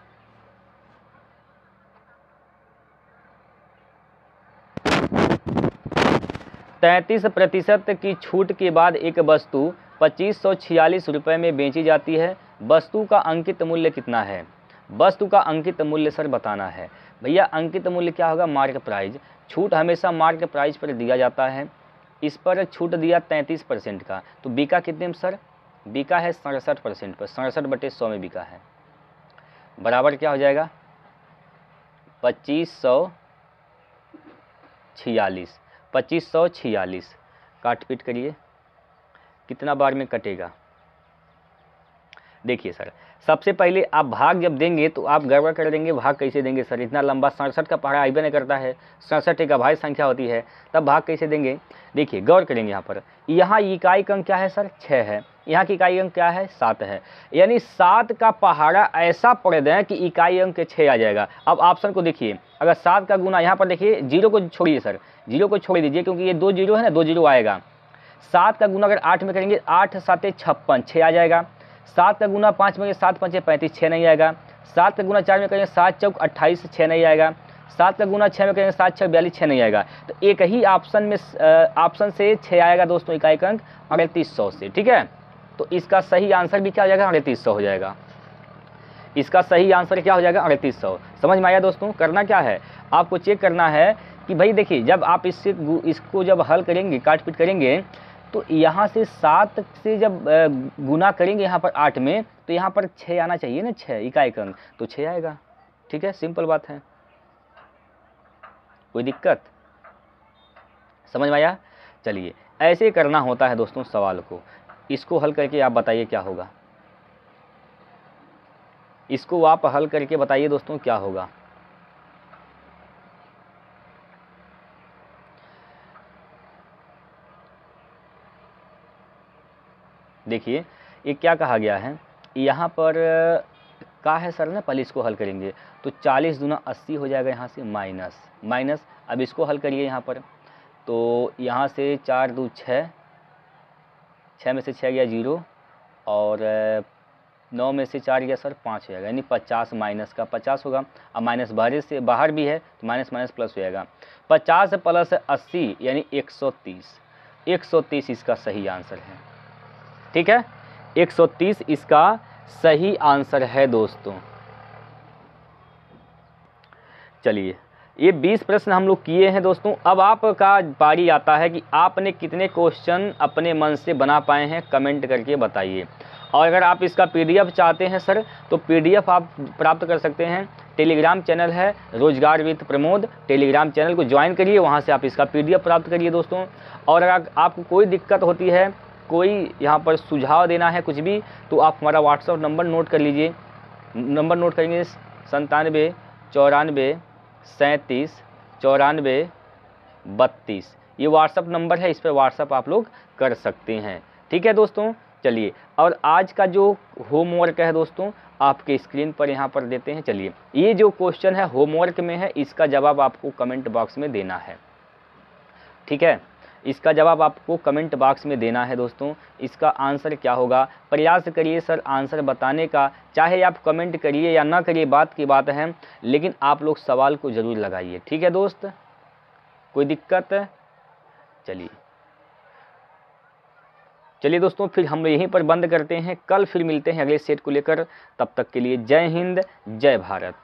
तैंतीस प्रतिशत की छूट के बाद एक वस्तु पच्चीस सौ छियालीस रुपये में बेची जाती है। वस्तु का अंकित मूल्य कितना है? वस्तु का अंकित मूल्य सर बताना है। भैया, अंकित मूल्य क्या होगा? Mark price. छूट हमेशा मार्क प्राइज पर दिया जाता है। इस पर छूट दिया तैंतीस परसेंट का। तो बिका कितने में, सर? बिका है सड़सठ परसेंट पर। सड़सठ बटे सौ में बिका है। बराबर क्या हो जाएगा? पच्चीस सौ छियालीस। पच्चीस सौ छियालीस। काट पीट करिए। कितना बार में कटेगा? देखिए सर, सबसे पहले आप भाग जब देंगे तो आप गड़बड़ कर देंगे, भाग कैसे देंगे सर? इतना लंबा सड़सठ का पहाड़ा आइबे नहीं करता है, सड़सठ एक अभाज्य संख्या होती है, तब भाग कैसे देंगे? देखिए, गौर करेंगे यहाँ पर, यहाँ इकाई अंक क्या है सर? छः है। यहाँ की इकाई अंक क्या है? सात है। यानी सात का पहाड़ा ऐसा पढ़ दें कि इकाई अंक छः आ जाएगा। अब ऑप्शन को देखिए, अगर सात का गुना यहाँ पर देखिए, ज़ीरो को छोड़िए सर, ज़ीरो को छोड़ दीजिए, क्योंकि ये दो ज़ीरो है ना, दो ज़ीरो आएगा। सात का गुना अगर आठ में करेंगे, आठ सात छप्पन छः आ जाएगा। सात का गुना पाँच में सात पाँच पैंतीस, छः नहीं आएगा। सात का गुना चार में कहेंगे सात चौक अट्ठाईस, छः नहीं आएगा। सात का गुना छः में कहेंगे सात छः बयालीस, छः नहीं आएगा। तो एक ही ऑप्शन में ऑप्शन से छः आएगा दोस्तों इकाई अंक अड़तीस सौ से, ठीक है? तो इसका सही आंसर भी क्या हो जाएगा? अड़तीस सौ हो जाएगा। इसका सही आंसर क्या हो जाएगा? अड़तीस सौ। समझ में आया दोस्तों? करना क्या है? आपको चेक करना है कि भाई देखिए, जब आप इससे इसको जब हल करेंगे, काट पीट करेंगे तो यहाँ से सात से जब गुना करेंगे यहाँ पर आठ में तो यहाँ पर छः आना चाहिए ना, छः इकाई अंक तो छः आएगा। ठीक है? सिंपल बात है। कोई दिक्कत? समझ में आया? चलिए, ऐसे करना होता है दोस्तों सवाल को। इसको हल करके आप बताइए क्या होगा। इसको आप हल करके बताइए दोस्तों क्या होगा। देखिए, ये क्या कहा गया है? यहाँ पर, का है सर ना, पहले इसको हल करेंगे। तो 40 दुना 80 हो जाएगा यहाँ से माइनस। माइनस, अब इसको हल करिए यहाँ पर। तो यहाँ से चार दो छः छः में से छः गया ज़ीरो और, नौ में से चार गया सर पाँच हो जाएगा। यानी पचास माइनस का पचास होगा। अब माइनस बाहर से बाहर भी है तो माइनस माइनस प्लस हो जाएगा। पचास प्लस अस्सी, यानी एक सौ तीस। एक सौ तीस इसका सही आंसर है। ठीक है? 130 इसका सही आंसर है दोस्तों। चलिए, ये 20 प्रश्न हम लोग किए हैं दोस्तों। अब आपका पारी आता है कि आपने कितने क्वेश्चन अपने मन से बना पाए हैं, कमेंट करके बताइए। और अगर आप इसका पीडीएफ चाहते हैं सर तो पीडीएफ आप प्राप्त कर सकते हैं। टेलीग्राम चैनल है, Rozgar with Pramod. Telegram channel को ज्वाइन करिए, वहाँ से आप इसका पीडीएफ प्राप्त करिए दोस्तों। और अगर आपको कोई दिक्कत होती है कोई यहाँ पर सुझाव देना है कुछ भी तो आप हमारा व्हाट्सअप नंबर नोट कर लीजिए। नंबर नोट करेंगे संतानवे चौरानवे, सैंतीस, चौरानवे, बत्तीस। ये व्हाट्सअप नंबर है, इस पर व्हाट्सअप आप लोग कर सकते हैं। ठीक है दोस्तों? चलिए, और आज का जो होमवर्क है दोस्तों, आपके स्क्रीन पर यहाँ पर देते हैं। चलिए, ये जो क्वेश्चन है होमवर्क में है, इसका जवाब आपको कमेंट बॉक्स में देना है। ठीक है? इसका जवाब आपको कमेंट बॉक्स में देना है दोस्तों। इसका आंसर क्या होगा? प्रयास करिए सर आंसर बताने का। चाहे आप कमेंट करिए या ना करिए, बात की बात है, लेकिन आप लोग सवाल को ज़रूर लगाइए। ठीक है दोस्त? कोई दिक्कत? चलिए। चलिए दोस्तों, फिर हम यहीं पर बंद करते हैं। कल फिर मिलते हैं अगले सेट को लेकर। तब तक के लिए जय हिंद, जय भारत।